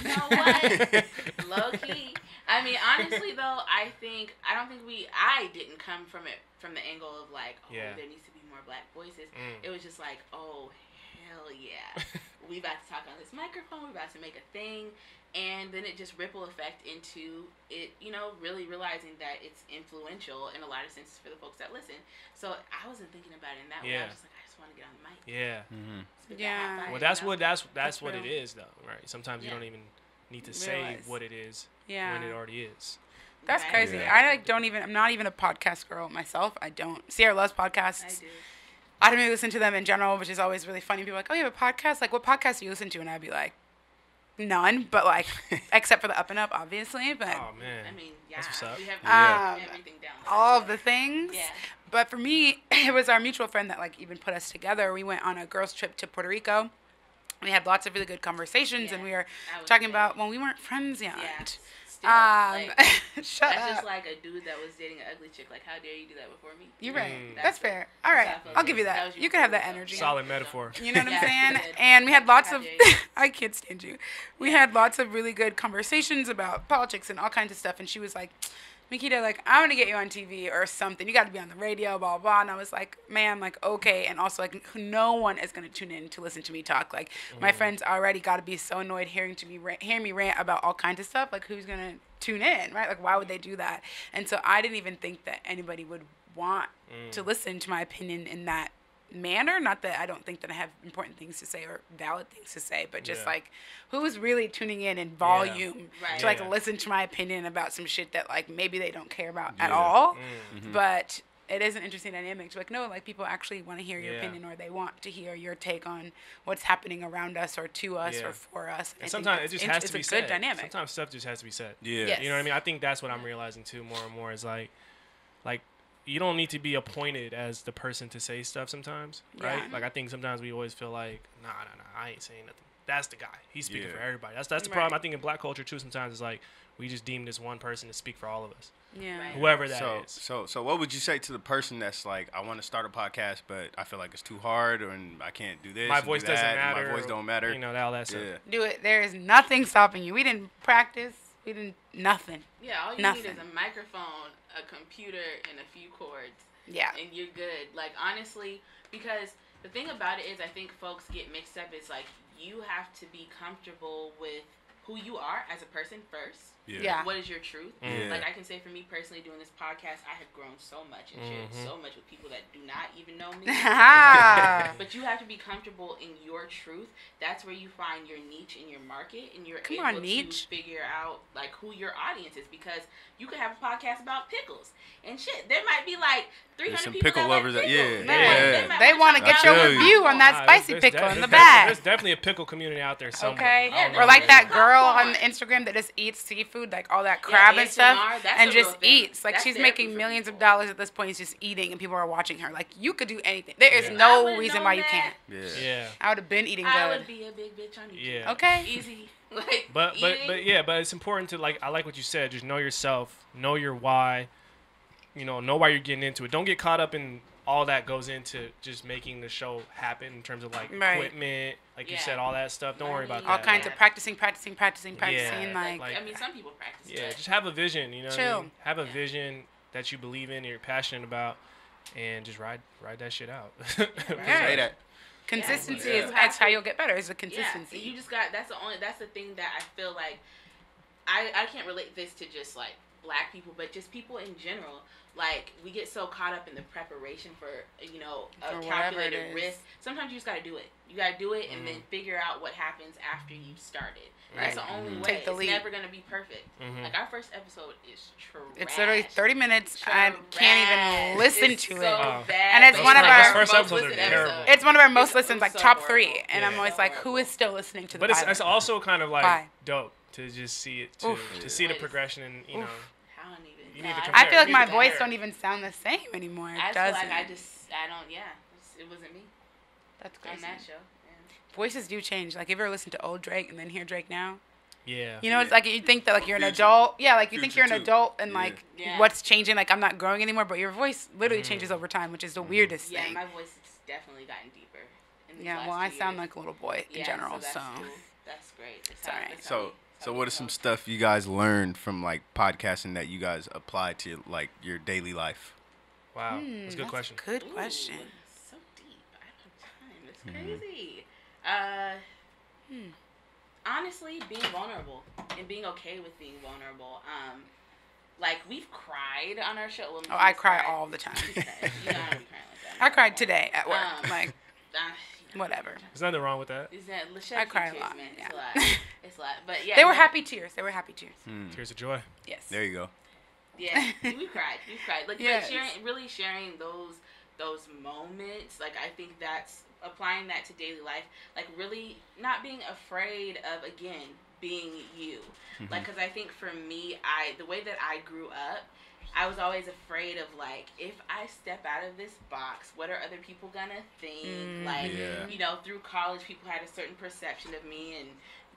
You know what? Low key. I mean, honestly though, I think I don't think we I didn't come from it from the angle of like, oh, Yeah. there needs to be more black voices, Mm. it was just like, oh hell yeah, we about to talk on this microphone, we about to make a thing, and then it just ripple effect into it, you know, really realizing that it's influential in a lot of senses for the folks that listen. So I wasn't thinking about it in that way. I was just like, I just want to get on the mic. Yeah. Mm-hmm. spit that Yeah. Well, that's what that's that's That's what it real. is, though, right? Sometimes you don't even need to say Realize. what it is Yeah. when it already is. That's Right. crazy. Yeah. I like don't even. I'm not even a podcast girl myself. I don't. Sierra loves podcasts. I do. I don't really listen to them in general, which is always really funny. People are like, oh, you have a podcast? Like, what podcast do you listen to? And I'd be like, none, but like, except for the Up and Up, obviously. But Oh man. I mean, yeah, That's what's up. we have Yeah. Um, everything down. all of the things. Yeah. But for me, it was our mutual friend that like even put us together. We went on a girls' trip to Puerto Rico. We had lots of really good conversations, and we were talking there. about when we weren't friends yet. Yeah. Still, Um, like, shut that's up. just like a dude that was dating an ugly chick. Like, how dare you do that before me? You're right. Mm. That's fair. All that's right, how I felt I'll it give you. That that. You can have that energy. Solid metaphor. You know what I'm saying? And we had lots How of. I can't stand you. We had lots of really good conversations about politics and all kinds of stuff. And she was like, Makeda, like, I want to get you on TV or something. You got to be on the radio, blah, blah, blah. And I was like, ma'am, like, okay. And also, like, no one is going to tune in to listen to me talk. Like, my mm. friends already got to be so annoyed hearing to me ra- hearing me rant about all kinds of stuff. Like, who's going to tune in, right? Like, why would they do that? And so I didn't even think that anybody would want to mm. listen to my opinion in that manner. Not that I don't think that I have important things to say or valid things to say, but just Yeah. like who's really tuning in in volume Right. to like Yeah. listen to my opinion about some shit that like maybe they don't care about at all. Mm. But it is an interesting dynamic to like no, like people actually want to hear your Yeah. opinion or they want to hear your take on what's happening around us or to us Yeah. or for us. I And think sometimes it just int- has it's to be a said. good dynamic. Sometimes stuff just has to be said. Yeah. Yes. You know what I mean? I think that's what I'm realizing too more and more is like, like you don't need to be appointed as the person to say stuff sometimes, right? Yeah. Like I think sometimes we always feel like, nah, nah, nah, I ain't saying nothing. That's the guy. He's speaking Yeah. for everybody. That's that's the Right. problem. I think in black culture too. Sometimes it's like we just deem this one person to speak for all of us, Yeah. Right. whoever that is. so, so, so, what would you say to the person that's like, I want to start a podcast, but I feel like it's too hard, or and I can't do this. My and do voice doesn't matter. My voice don't matter. You know, all that stuff. yeah. Do it. There is nothing stopping you. We didn't practice. We didn't nothing. Yeah, all you need is a microphone, a computer, and a few cords, Yeah. and you're good. Like honestly, because the thing about it is, I think folks get mixed up. It's like you have to be comfortable with who you are as a person first. Yeah. Yeah. What is your truth? Yeah. Like I can say for me personally, doing this podcast, I have grown so much and shared Mhm. so much with people that do not even know me. But you have to be comfortable in your truth. That's where you find your niche in your market, and you're Come able on, niche. to figure out like who your audience is. Because you could have a podcast about pickles and shit. There might be like 300 some people pickle that lovers that- like yeah, pickles. Man, might they want to get your about- feel you. review on that spicy there's- there's pickle de- in the there's bag. There's definitely a pickle community out there somewhere. Okay, I or like that girl on Instagram that just eats seafood, like all that crab and stuff, and just eats. Like That's she's making for millions of dollars at this point. She's just eating, and people are watching her. Like you could do anything. There is Yeah. No reason known why you can't. Yeah. Yeah. I would have been eating I good. would be a big bitch on YouTube. Yeah. Okay. Easy. Like, But but eating. but yeah, but it's important to like I like what you said. Just know yourself, know your why. You know, know why you're getting into it. Don't get caught up in all that goes into just making the show happen in terms of like Right. equipment, like you said, all that stuff. Don't worry about Money. all that. kinds Yeah. of practicing, practicing, practicing, Yeah. practicing. Like, Like- I mean, some people practice. Yeah, but just have a vision. You know, what I mean? have a Yeah. vision that you believe in and you're passionate about, and just ride ride that shit out. Yeah. Say that. consistency Yeah. is You that's how you'll get better. Is the Yeah, consistency. you just got. That's the only. That's the thing that I feel like. I I can't relate this to just like black people, but just people in general. Like we get so caught up in the preparation for you know a whatever calculated risk. Sometimes you just gotta do it. You gotta do it and then Mhm. figure out what happens after you've started. That's the only Mhm. way. Take the it's lead. never gonna be perfect. Mhm. Like our first episode is trash. it's literally 30 minutes. I can't even listen It's to so it. Oh. bad, And it's but one of our- First most episodes are listened terrible. episode. It's one of our most It's- listened, it's like so top horrible. three, and I'm always So like, who horrible. is still listening to the But it's, it's also kind of like Why? dope to just see it too, Oof. to see the progression and you know. Oof. I don't even. You no, need to I- compare. I feel like my voice compare. don't even sound the same anymore. It I doesn't. like I just I don't yeah it wasn't me That's on crazy. that show. Yeah. Voices do change. Like, if you ever listen to old Drake and then hear Drake now, Yeah. you know, it's like you think that like you're an Future. adult. Yeah, like you think you're an too. adult and Yeah. like Yeah. what's changing. Like I'm not growing anymore, but your voice literally Mm. changes over time, which is the weirdest thing. Yeah, my voice has definitely gotten deeper. In Yeah, last well, I sound years. like a little boy in Yeah, general, so. so. That's, cool. that's great. That's It's how- alright. So, we- so how we what is some stuff you guys learned from like podcasting that you guys apply to like your daily life? Wow. Hmm, that's a good question. Good question. Ooh, question. It's crazy. Uh, honestly, being vulnerable and being okay with being vulnerable. Um, like we've cried on our show. Well, Oh, I cry cried. all the time. She's. You know I don't be crying like that. I cried today at work. Um, like Uh, whatever. There's nothing wrong with that. Is that let's I shed cry a lot, Man. yeah. It's a lot. It's a lot. But yeah, They were happy tears. They were happy tears. Hmm. Tears of joy. Yes. There you go. Yeah, we cried. We cried. Like, Yes. like sharing, really sharing those those moments. Like I think that's applying that to daily life. Like really not being afraid of again being you. Mm-hmm. Like because I think for me, I the way that I grew up. I was always afraid of like if I step out of this box, what are other people gonna think? Mm-hmm. Like Yeah. you know, through college, people had a certain perception of me, and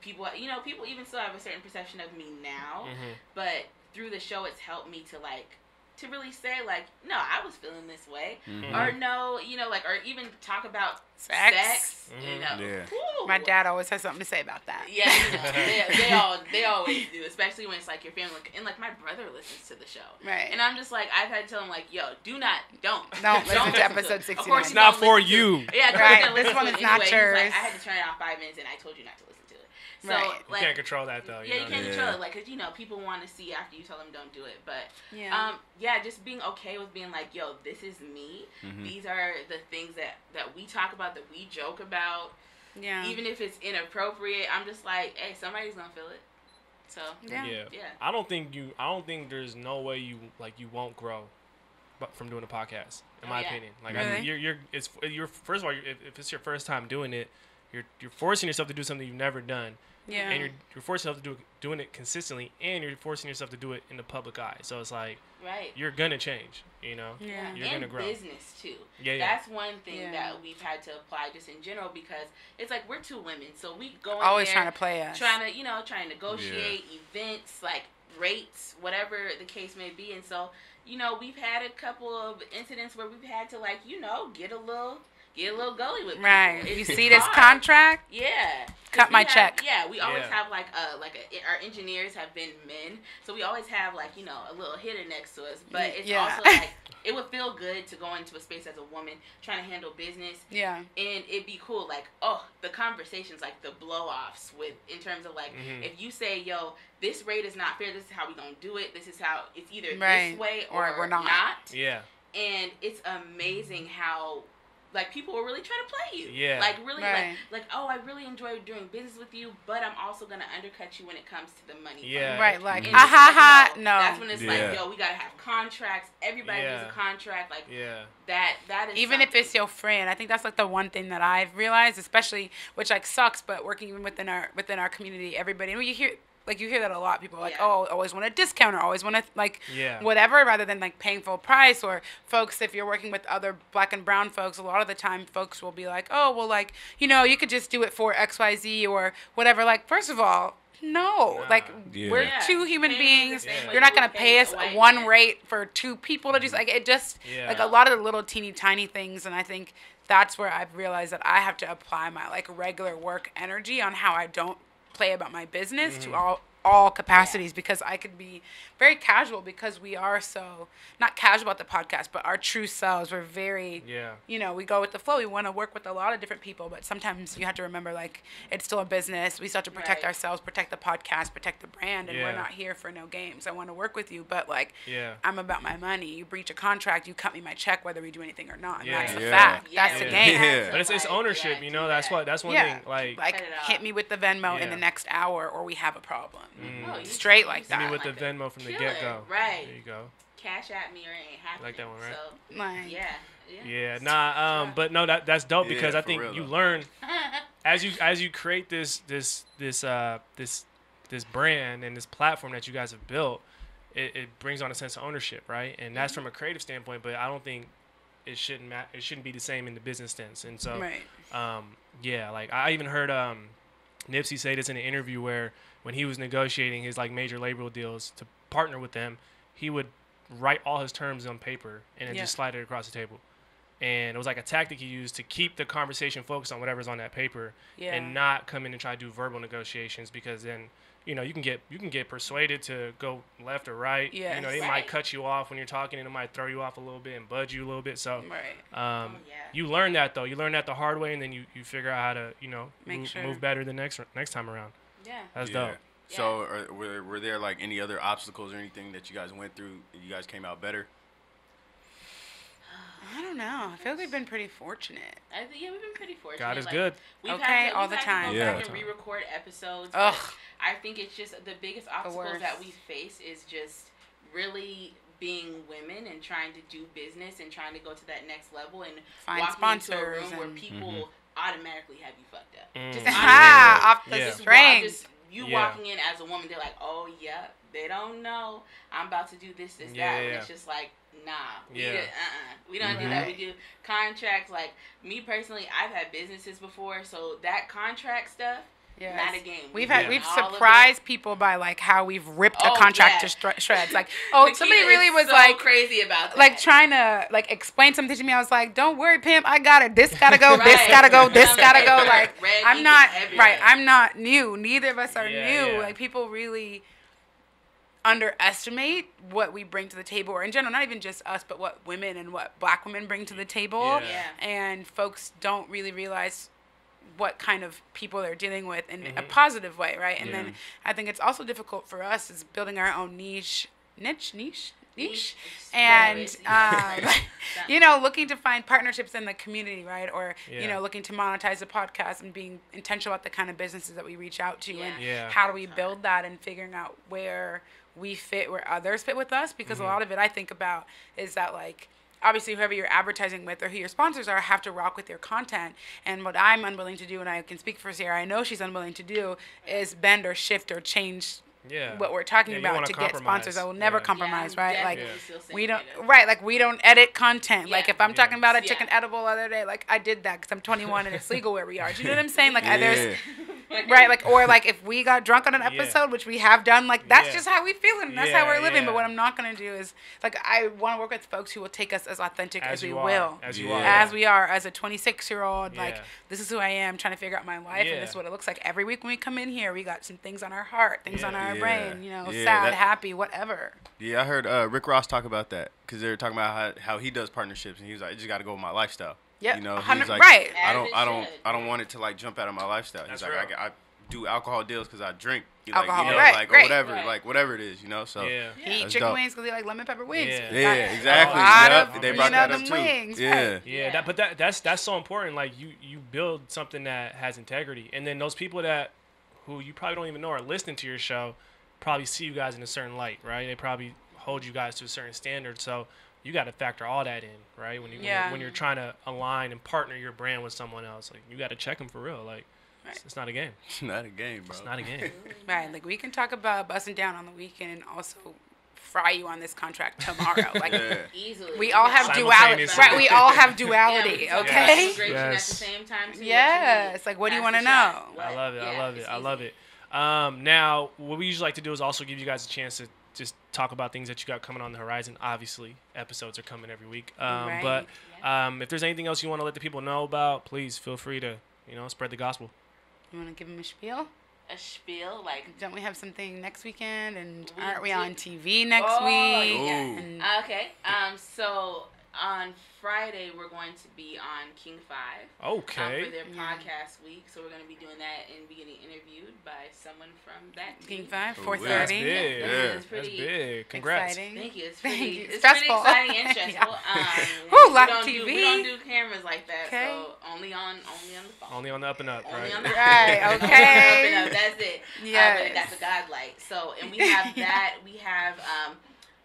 people, you know, people even still have a certain perception of me now Mhm. but through the show it's helped me to like to really say like no i was feeling this way Mhm. or no you know like or even talk about Sex. sex, you Mhm. know Yeah. Whew. My dad always has something to say about that. yeah you know, they, they all they always do especially when it's like your family and like my brother listens to the show Right. and i'm just like i've had to tell him like yo do not don't Don't listen to episode 69. of course It's not for listen to you. yeah Right, this one is it not yours. like, i had to turn it off five minutes and i told you not to listen to it so Right. You can't control that though. yeah, you can't Yeah. control it, like, cause you know people want to see after you tell them don't do it. But Yeah. um, yeah, just being okay with being like, yo, this is me. Mhm. These are the things that that we talk about, that we joke about. yeah. Even if it's inappropriate, I'm just like, hey, somebody's gonna feel it. So yeah. Yeah. yeah, I don't think you. I don't think there's no way you like you won't grow, but from doing a podcast. In Oh, my yeah. opinion, like I Really? mean, you're you're it's you're first of all you're, if, if it's your first time doing it, you're you're forcing yourself to do something you've never done, Yeah. and you're you're forcing yourself to do it, doing it consistently, and you're forcing yourself to do it in the public eye. So it's like right. you're gonna change. You know. Yeah. You're and gonna grow. business too. Yeah, yeah. That's one thing Yeah. that we've had to apply just in general because it's like we're two women, so we go in Always there trying to play us. trying to you know trying to negotiate events like rates whatever the case may be and so you know we've had a couple of incidents where we've had to like you know get a little get a little gully with people. right. It's You see this hard. contract? Yeah. Cut my have- check. yeah we always Yeah. have like a like a, our engineers have been men so we always have like you know a little hitter next to us but it's Yeah. also like it would feel good to go into a space as a woman trying to handle business Yeah. and it'd be cool like oh the conversations like the blow-offs with in terms of like Mhm. if you say yo this rate is not fair this is how we gonna do it this is how it's either Right. this way Or or, we're not. Yeah. and it's amazing how like people will really try to play you Yeah. like really Right. like like oh i really enjoy doing business with you but i'm also gonna undercut you when it comes to the money Yeah. Right. Like, and ah it's ha like, ha. no, No. that's when it's Yeah. like yo we gotta have contracts everybody Yeah. needs a contract like Yeah. that that is even if it's your friend i think that's like the one thing that i've realized especially which like sucks but working even within our within our community everybody and you hear like you hear that a lot people are like Yeah. oh always want a discount or always want to like Yeah. whatever rather than like paying full price or folks if you're working with other black and brown folks a lot of the time folks will be like oh well like you know you could just do it for xyz or whatever like first of all no Nah. like Yeah. we're Yeah. two human Pay beings same you're not gonna pay pay us white one man. rate for two people to just like it just Yeah. like a lot of the little teeny tiny things and i think that's where i've realized that i have to apply my like regular work energy on how i don't play about my business Mm-hmm. to all all capacities because i could be very casual because we are so not casual about the podcast but our true selves we're very Yeah. you know, we go with the flow. We want to work with a lot of different people, but sometimes you have to remember, like, it's still a business. We still have to protect Right. ourselves, protect the podcast, protect the brand, and we're not here for no games. I want to work with you, but like, Yeah. I'm about my money. You breach a contract, you cut me my check, whether we do anything or not. And Yeah. that's the Yeah. fact. Yeah, That's the game. Yeah. But it's, it's ownership, yeah, you know. That's that. what that's one Yeah. thing. Like, Like, hit me with the Venmo in the next hour, or we have a problem. Oh, Straight like you hit me that. with the like that. Venmo from the get go. Right. There you go. Cash at me or it ain't happening. Like that one, right? So, Like, yeah. Yeah. Yeah, nah, um, but no, that that's dope Yeah, because I think real, you though. learn as you as you create this this this uh this this brand and this platform that you guys have built, it, it brings on a sense of ownership, right? And that's from a creative standpoint, but I don't think it shouldn't ma- it shouldn't be the same in the business sense. And so, Right. um, yeah, like I even heard um, Nipsey say this in an interview where when he was negotiating his like major label deals to partner with them, he would write all his terms on paper and then Yeah. just slide it across the table. And it was like a tactic he used to keep the conversation focused on whatever's on that paper Yeah. and not come in and try to do verbal negotiations because then you know, you can get you can get persuaded to go left or right. You know, they Yes. might cut you off when you're talking, and it might throw you off a little bit and budge you a little bit. So, Right. um, Oh, yeah. you learn that though. You learn that the hard way, and then you, you figure out how to you know Make move, sure. move better the next next time around. Yeah. That's Yeah. dope. So, are, were, were there like any other obstacles or anything that you guys went through? You guys came out better. I don't know. I feel like we've been pretty fortunate. I think yeah, we've been pretty fortunate. God is like, good. We've Okay, had to, all we've the had to time. go Yeah. back and re-record episodes. Ugh. I think it's just the biggest obstacles that we face is just really being women and trying to do business and trying to go to that next level and Find walking into a sponsors room where and- people mm-hmm. Automatically have you fucked up. Mm. Just off the Yeah. Just strings. just you Yeah. walking in as a woman, they're like, "Oh yeah, they don't know. I'm about to do this, this, Yeah, that." And it's just like, nah, we Yeah. yeah. uh-uh. we don't do that. We do contracts. Like me personally, I've had businesses before, so that contract stuff, Yes. not a game. We've had do we've all surprised people by like how we've ripped a Oh, contract yeah. to stre- shreds. Like, oh, somebody really was so like crazy about that. like trying to like explain something to me. I was like, "Don't worry, pimp. I got it. This gotta go. right. This gotta go. This gotta go." Like, red I'm not right. I'm not new. Neither of us are Yeah, new. yeah. Like, people really underestimate what we bring to the table, or in general, not even just us, but what women and what Black women bring to the table. Yeah. Yeah. And folks don't really realize what kind of people they're dealing with in a Mhm. positive way, right? And Yeah. then I think it's also difficult for us is building our own niche, niche, niche, niche, Niche. and um, you know, looking to find partnerships in the community, right? Or Yeah. you know, looking to monetize the podcast and being intentional about the kind of businesses that we reach out to, and Yeah. Yeah. how do we build that, and figuring out where we fit, where others fit with us, because Mm-hmm. a lot of it I think about is that like. Obviously, whoever you're advertising with or who your sponsors are have to rock with your content. And what I'm unwilling to do, and I can speak for Sierra, I know she's unwilling to do, is bend or shift or change Yeah. what we're talking Yeah, about wanna to get sponsors. I will never Yeah. compromise, Yeah, right? Like definitely we don't right, like we don't edit content. Like if I'm Yeah. talking about a Yeah. chicken edible the other day, like I did that because I'm 21 and it's legal where we are. Do you know what I'm saying? Like I there's right, like or like if we got drunk on an Yeah. episode, which we have done, like that's Yeah. just how we feel and that's Yeah, how we're living. But what I'm not gonna do is like I want to work with folks who will take us as authentic as, As we are. will. As you Yeah. are. As we are, as a 26 year old, like Yeah. this is who I am, trying to figure out my life, Yeah. and this is what it looks like every week when we come in here. We got some things on our heart, things on Yeah. Our Yeah. brain, you know, Yeah, sad, that- happy, whatever. Yeah, I heard uh, Rick Ross talk about that because they were talking about how, how he does partnerships, and he was like, "I just got to go with my lifestyle." Yep, you know, he 100 was like, right. I don't, I don't. I don't want it to like jump out of my lifestyle. He's That's like. I, I do alcohol deals because I drink. He Alcohol, like, you know, right, like or whatever, Right. like whatever it is, you know. So Yeah. He eat chicken dope. wings because he like lemon pepper wings. Yeah. Got yeah, exactly. A lot Yep, of, they you brought know, that up them too. wings, yeah. right. Yeah, Yeah. that but that that's that's so important. Like you you build something that has integrity, and then those people that who you probably don't even know are listening to your show probably see you guys in a certain light, right? They probably hold you guys to a certain standard. So you got to factor all that in, right? When you when, Yeah. you're, when you're trying to align and partner your brand with someone else, like you got to check them for real. Like Right. it's, it's not a game. It's not a game, bro. It's not a game. Right, like we can talk about busting down on the weekend and also fry you on this contract tomorrow. Like yeah. Easily. we all have duality, right? We all have duality, we can talk about okay? immigration At the same time, too, what you Yes, need. like, what do you wanna know? What? I love it. I love it. it's I love it. Um, now, what we usually like to do is also give you guys a chance to just talk about things that you got coming on the horizon. Obviously, episodes are coming every week. Um, Right. But um, if there's anything else you want to let the people know about, please feel free to you know spread the gospel. You want to give him a spiel? A spiel like Don't we have something next weekend? And We aren't we do. on TV next Oh, week? yeah. And Okay. Um. So on Friday we're going to be on King Five. Um, Okay. for their Yeah. podcast week, so we're going to be doing that and be getting interviewed by someone from that King team. Five, Ooh, four That's big. Yeah, Yeah. it's That's pretty big. Congrats. Exciting. Thank you. It's Thank pretty, you. it's Stressful. pretty exciting and Yeah. stressful. Um, Whew, we lot don't Do, we don't do cameras like that, Okay. so only on only on the phone. Only on the up and up, Only right? on the Right, Only on the okay. up and up, That's it. Uh, Yes. that's a God light. So, and we have that. We have um,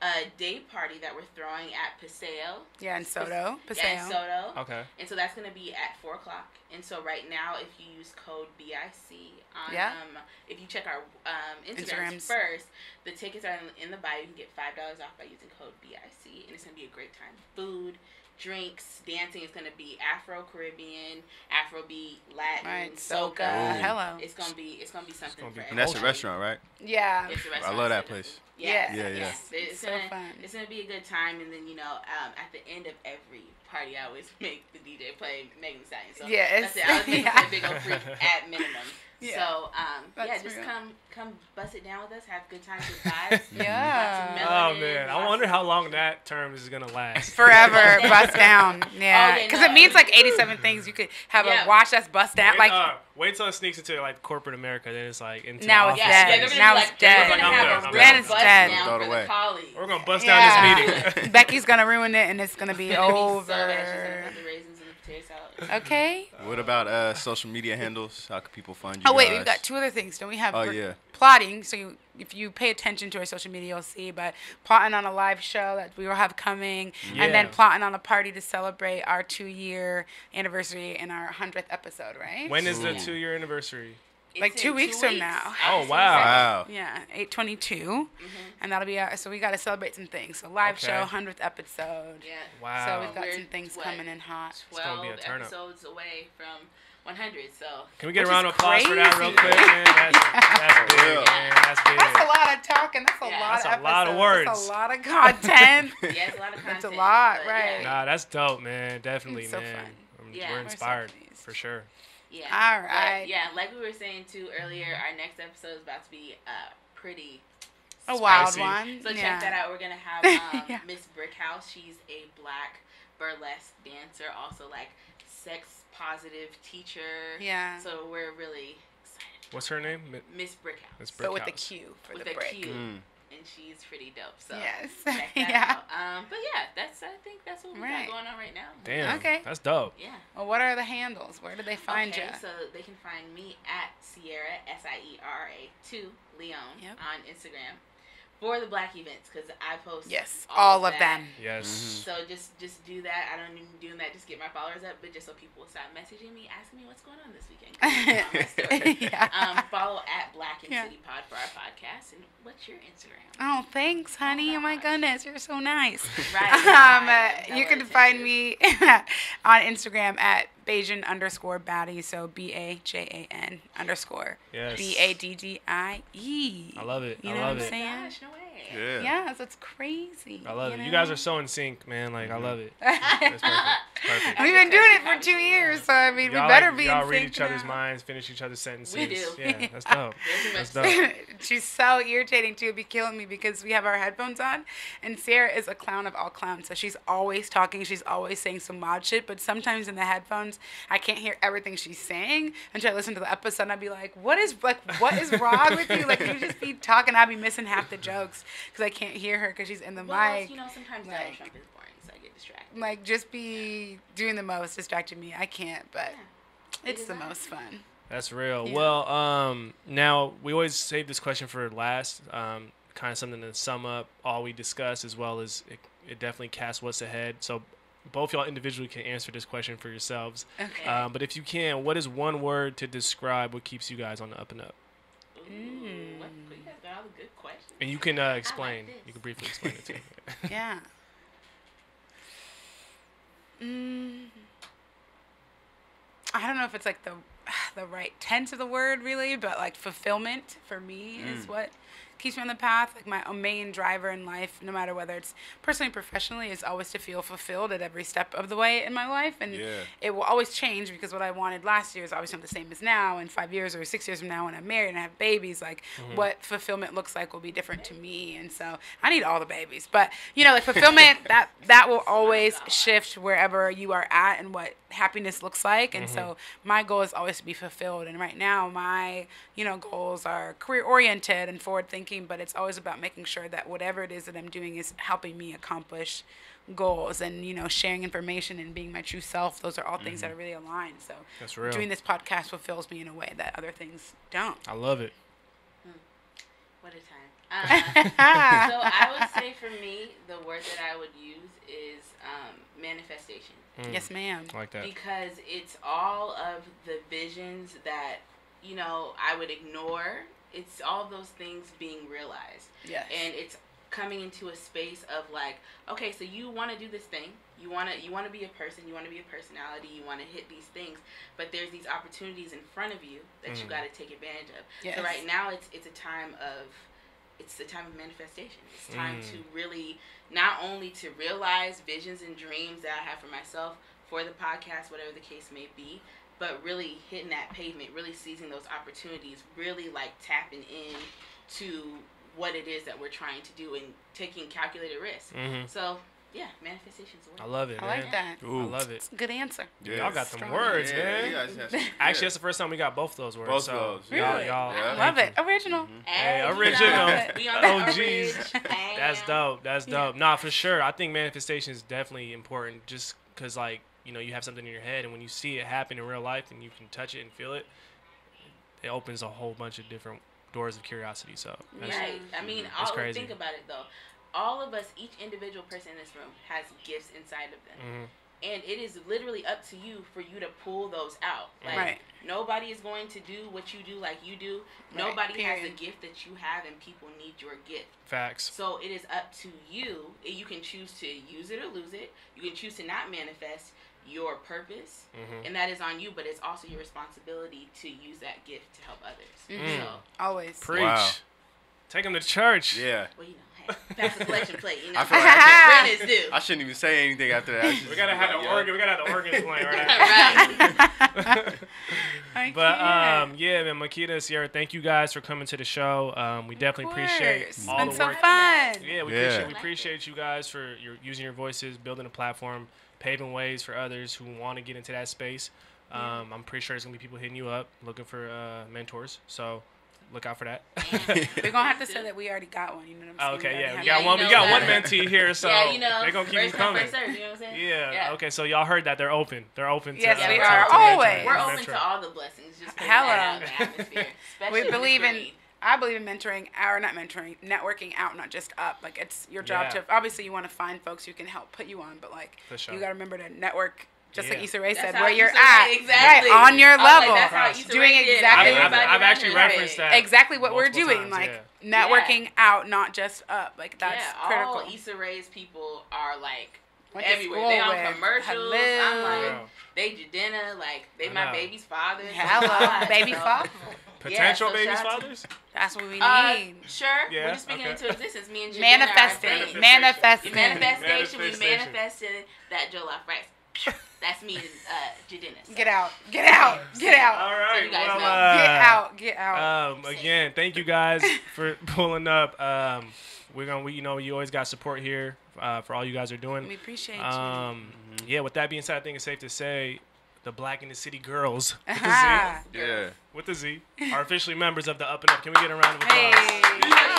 a day party that we're throwing at Paseo. Yeah, and SoDo, Yeah, in Paseo. SoDo. Okay. And so that's going to be at four o'clock. And so right now, if you use code BIC on, Yeah. um, if you check our um, Instagrams, Instagrams. first, the tickets are in, in the bio. You can get five dollars off by using code BIC, and it's going to be a great time. Food, drinks, dancing. It's going to be Afro Caribbean, Afrobeat, Latin, Right, soca. soca. Ooh. Hello. It's gonna be it's gonna be something gonna be for And that's a restaurant, right? Yeah. It's a I restaurant. I love that so place. Yeah, Yeah, yeah. It's, So gonna, fun. It's gonna be a good time, and then you know, um, at the end of every party, I always make the DJ play Megan Thee Stallion. So Yes. that's it. I was making Yeah. play Big Ole Freak at minimum. Yeah. So um, yeah, just real. come come bust it down with us. Have good times with vibes. Yeah. Oh man, I wonder how long that term is gonna last. Forever bust down. Yeah. Okay, Because no. it means like 87 things. You could have Yeah. a watch that's bust down. Like, uh, wait till it sneaks into like corporate America, then it's like into Now it's dead. yeah, Now it's like, dead. We're I'm have done, a I'm real done. Then it's dead. Throw it away. We're gonna bust down this meeting. Becky's going to ruin it and it's going to be It's gonna be over. so bad. She's gonna put the raisins in the potato. Okay. What about uh, social media handles? How can people find you? Oh, wait, guys? we've got two other things. Don't we have Oh, yeah. plotting? So you, if you pay attention to our social media, you'll see. But plotting on a live show that we will have coming, and then plotting on a party to celebrate our two-year anniversary and our hundredth episode. Right? When is the Ooh. two-year anniversary? Like It's two weeks from now. Oh, wow. Wow. Yeah, eight twenty-two, Mm-hmm. and that'll be our, so we got to celebrate some things. So live Okay. show, hundredth episode. Yeah. Wow. So we've got We're some things what, coming in hot. gonna be a Twelve episodes away from 100. So Can we get Which a round of applause for that real quick, man? That's, that's big, real. man. That's big. That's a lot of talking. That's a Yeah. lot That's of a lot of words. That's a lot of content. yeah, it's a lot of content. That's a lot, right. Yeah. Nah, that's dope, man. Definitely, It's so man. fun. I'm- Yeah. We're We're so inspired for sure. yeah. All But, yeah, like we were saying too earlier, our next episode is about to be uh, pretty. A wild Spicy. one. So yeah. check that out. We're gonna have um, Yeah. Miss Brickhouse. She's a black burlesque dancer, also like sex positive teacher. Yeah. So we're really excited. What's her name? Miss Brickhouse. Miss but with the Brickhouse. Q for With the a break. Q. Mm. and she's pretty dope. So Yes. check that yeah. out. Um, but yeah, that's I think that's what we Right. got going on right now. Damn. Okay. That's dope. Yeah. Well, what are the handles? Where do they find okay, you? so they can find me at Sierra S I E R A two Leone Yep. on Instagram for the black events because I post yes, all of that. them. Yes. So just just do that. I don't even doing that. Just get my followers up, but just so people will stop messaging me, asking me what's going on this weekend. on yeah. um, follow at Black and Yeah. City Pod for our podcast. And what's your Instagram? Oh, thanks, honey. Oh my gosh. goodness, you're so nice. Right, Um, uh, you can find attentive. me on Instagram at Bajan underscore Baddie. So B A J A N underscore Yes. B A D D I E. I love it. You I know love what I'm it. saying? Gosh, no way. Yeah. Yes, it's crazy. I love you it. You guys are so in sync, man. Like I mm-hmm. love it. We've perfect. It's perfect. been doing it for two years, so I mean, we Y'all, better like, be y'all in read sync each other's now. minds, finish each other's sentences. We do. Yeah, that's dope. That's dope. She's so irritating too. It'd be killing me because we have our headphones on, and Sierra is a clown of all clowns. So she's always talking. She's always saying some wild shit. But sometimes in the headphones, I can't hear everything she's saying until I listen to the episode. And I'd be like, "What is like? What is wrong with you? Like you just be talking. I'd be missing half the jokes because I can't hear her because she's in the Well, mic. you know, sometimes Donald Trump is boring, so I get distracted. like just be doing the most, distracting me. I can't, but Yeah. it's the Exactly. most fun. That's real. Yeah. Well, um, now we always save this question for last. Um, kind of something to sum up all we discussed, as well as it, it definitely casts what's ahead. So, both y'all individually can answer this question for yourselves. Okay. Um, but if you can, what is one word to describe what keeps you guys on the up and up? Mm. Good questions. And you can uh, explain. this. you can briefly explain it to me. yeah. Mm, I don't know if it's like the the right tense of the word really, but like fulfillment for me is what keeps me on the path. Like my main driver in life, no matter whether it's personally professionally, is always to feel fulfilled at every step of the way in my life. And Yeah. it will always change because what I wanted last year is obviously not the same as now. And five years or six years from now, when I'm married and I have babies, like mm-hmm. what fulfillment looks like will be different to me. And so I need all the babies, but you know, like fulfillment that that will always shift wherever you are at and what happiness looks like. And so mm-hmm. my goal is always to be fulfilled. And right now, my you know goals are career oriented and forward thinking, but it's always about making sure that whatever it is that I'm doing is helping me accomplish goals and you know sharing information and being my true self those are all things that are really aligned so That's real. doing this podcast fulfills me in a way that other things don't I love it. What a time. Um, so I would say for me, the word that I would use is um, manifestation. Mm, yes ma'am I like that. because it's all of the visions that you know I would ignore. It's all those things being realized, yes and it's coming into a space of like, okay, so you want to do this thing, you want to you want to be a person, you want to be a personality, you want to hit these things, but there's these opportunities in front of you that you Mm. got to take advantage of. Yes. So right now, it's it's a time of it's the time of manifestation. It's time Mm. to really not only to realize visions and dreams that I have for myself for the podcast, whatever the case may be. But really hitting that pavement, really seizing those opportunities, really like tapping in to what it is that we're trying to do and taking calculated risks. hmm So yeah, manifestation's the I love it, I man. like that. Ooh. I love it. Good answer. Y'all got them Strong. words, Yeah, man. you guys have Actually, yeah. that's the first time we got both those words. Both so those, Y'all, Really? y'all, Yeah. Love it. Original. Hey, you know, original. we Oh, geez. That's dope. That's dope. Nah, for sure. I think manifestation is definitely important just because, like, you know, you have something in your head, and when you see it happen in real life and you can touch it and feel it, it opens a whole bunch of different doors of curiosity. So, that's, Right. I mean, That's all, crazy. think about it though. All of us, each individual person in this room has gifts inside of them. Mhm. And it is literally up to you for you to pull those out. Like Right. nobody is going to do what you do like you do. Right, Nobody has a period. gift that you have and people need your gift. facts. So it is up to you. You can choose to use it or lose it. You can choose to not manifest your purpose, Mhm. and that is on you. But it's also your responsibility to use that gift to help others. Mhm. So, Always. Preach. Wow. Take them to church. Yeah. well, you know, hey, pass the collection plate. You know, I feel like I rent is due. I shouldn't even say anything after that. I We gotta have the yo. organ. We gotta have the organs playing right right. But can't. um, yeah, man, Makeda, Sierra, thank you guys for coming to the show. Um, we definitely appreciate Of course. all Been the so work. fun. Yeah, we Yeah. appreciate we appreciate you guys for your using your voices, building a platform, paving ways for others who want to get into that space. Um, I'm pretty sure there's gonna be people hitting you up looking for uh, mentors. So look out for that. We're gonna have to say that we already got one. You know what I'm saying? Okay, already yeah, we have Yeah, got one. We know got one mentee here, so yeah, you know, they're gonna keep first you coming. first serve, you know what I'm saying? Yeah, Okay. So y'all heard that they're open. They're open. To, Yes, uh, we to- are, to always. mentoring, We're open mentoring. to all the blessings. Just putting Hella. that out in the atmosphere. Especially We believe in. Grade. I believe in mentoring, or not mentoring, networking out, not just up. Like it's your job Yeah. to. Obviously, you want to find folks who can help put you on, but like sure. you got to remember to network. Just like Yeah. Issa Rae That's said, where you're Issa at, exactly. right on your I was like, level, that's how doing exactly I've, I've, I've actually referenced that. exactly what we're doing, times, like yeah. networking out, not just up. Like that's yeah, critical. all Issa Rae's people are like Went everywhere. school They on with. commercials. I'm Hello. like, Yeah. they Jadena, like they I my baby's father. Hello, baby father. Potential so babies shout out to- fathers. That's what we Uh, need. sure. Yeah, We're just speaking okay. into existence. Me and Jadena Manifesting, are friends. manifesting. Manifestation. We Manifestation. manifested that Jollof rice. That's me and uh, Jadena. So. Get out, get out, get out, All right. you guys well, know. uh, get out, get out. Um, again, thank you guys for pulling up. Um, we're gonna, we, you know, you always got support here uh, for all you guys are doing. we appreciate you. Um, yeah. With that being said, I think it's safe to say the Black in the City girls with the Z, Yeah. with the Z are officially members of the Up and Up. Can we get a round of applause? Hey.